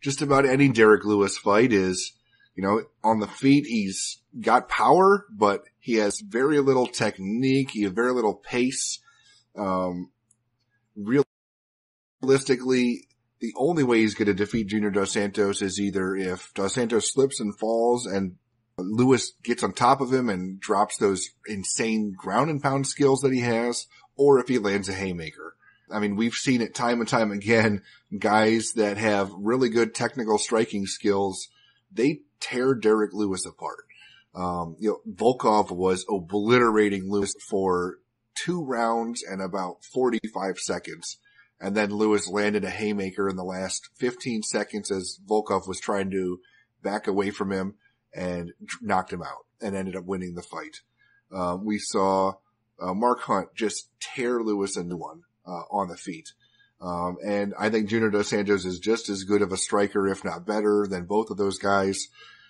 just about any Derrick Lewis fight is, you know, on the feet, he's got power, but he has very little technique. He has very little pace. Um, realistically, the only way he's going to defeat Junior Dos Santos is either if Dos Santos slips and falls and Lewis gets on top of him and drops those insane ground and pound skills that he has, or if he lands a haymaker. I mean, we've seen it time and time again. Guys that have really good technical striking skills, they tear Derrick Lewis apart. Um, you know, Volkov was obliterating Lewis for two rounds and about 45 seconds. And then Lewis landed a haymaker in the last 15 seconds as Volkov was trying to back away from him and knocked him out and ended up winning the fight. Um, we saw uh, Mark Hunt just tear Lewis into one uh, on the feet. Um, and I think Junior Dos Santos is just as good of a striker, if not better, than both of those guys.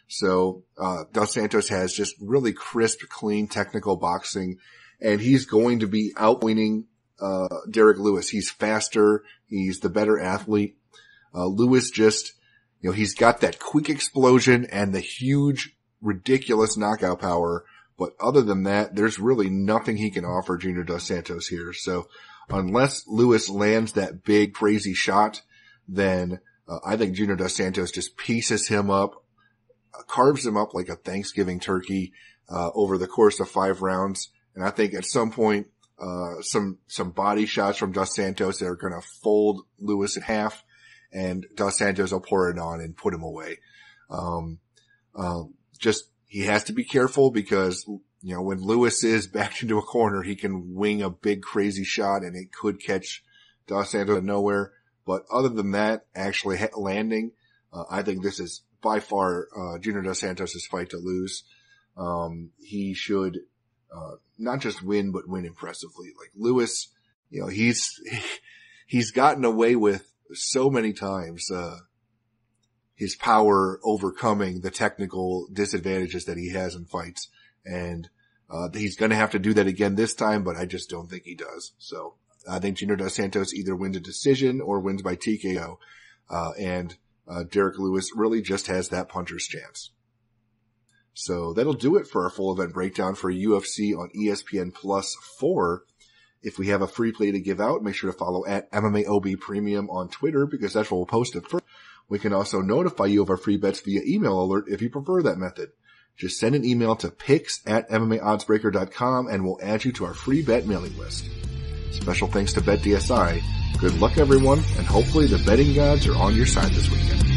So uh, Dos Santos has just really crisp, clean, technical boxing, and he's going to be outwinning uh, Derrick Lewis. He's faster. He's the better athlete. Uh, Lewis just, you know, he's got that quick explosion and the huge, ridiculous knockout power. But other than that, there's really nothing he can offer Junior Dos Santos here. So unless Lewis lands that big crazy shot, then uh, I think Junior Dos Santos just pieces him up, uh, carves him up like a Thanksgiving turkey uh, over the course of five rounds. And I think at some point, uh, some some body shots from Dos Santos that are going to fold Lewis in half, and Dos Santos will pour it on and put him away. Um, um just he has to be careful because you know, when Lewis is backed into a corner, he can wing a big crazy shot and it could catch Dos Santos nowhere. But other than that, actually landing, uh, I think this is by far, uh, Junior Dos Santos' fight to lose. Um, he should, uh, not just win, but win impressively. Like Lewis, you know, he's, he's gotten away with so many times, uh, his power overcoming the technical disadvantages that he has in fights. And uh, he's going to have to do that again this time, but I just don't think he does. So I think Junior Dos Santos either wins a decision or wins by TKO. Uh, and uh, Derrick Lewis really just has that puncher's chance. So that'll do it for our full event breakdown for UFC on ESPN Plus 4. If we have a free play to give out, make sure to follow at MMAOB Premium on Twitter because that's where we'll post it first. We can also notify you of our free bets via email alert if you prefer that method. Just send an email to picks at MMAoddsbreaker.com and we'll add you to our free bet mailing list. Special thanks to BetDSI. Good luck everyone, and hopefully the betting gods are on your side this weekend.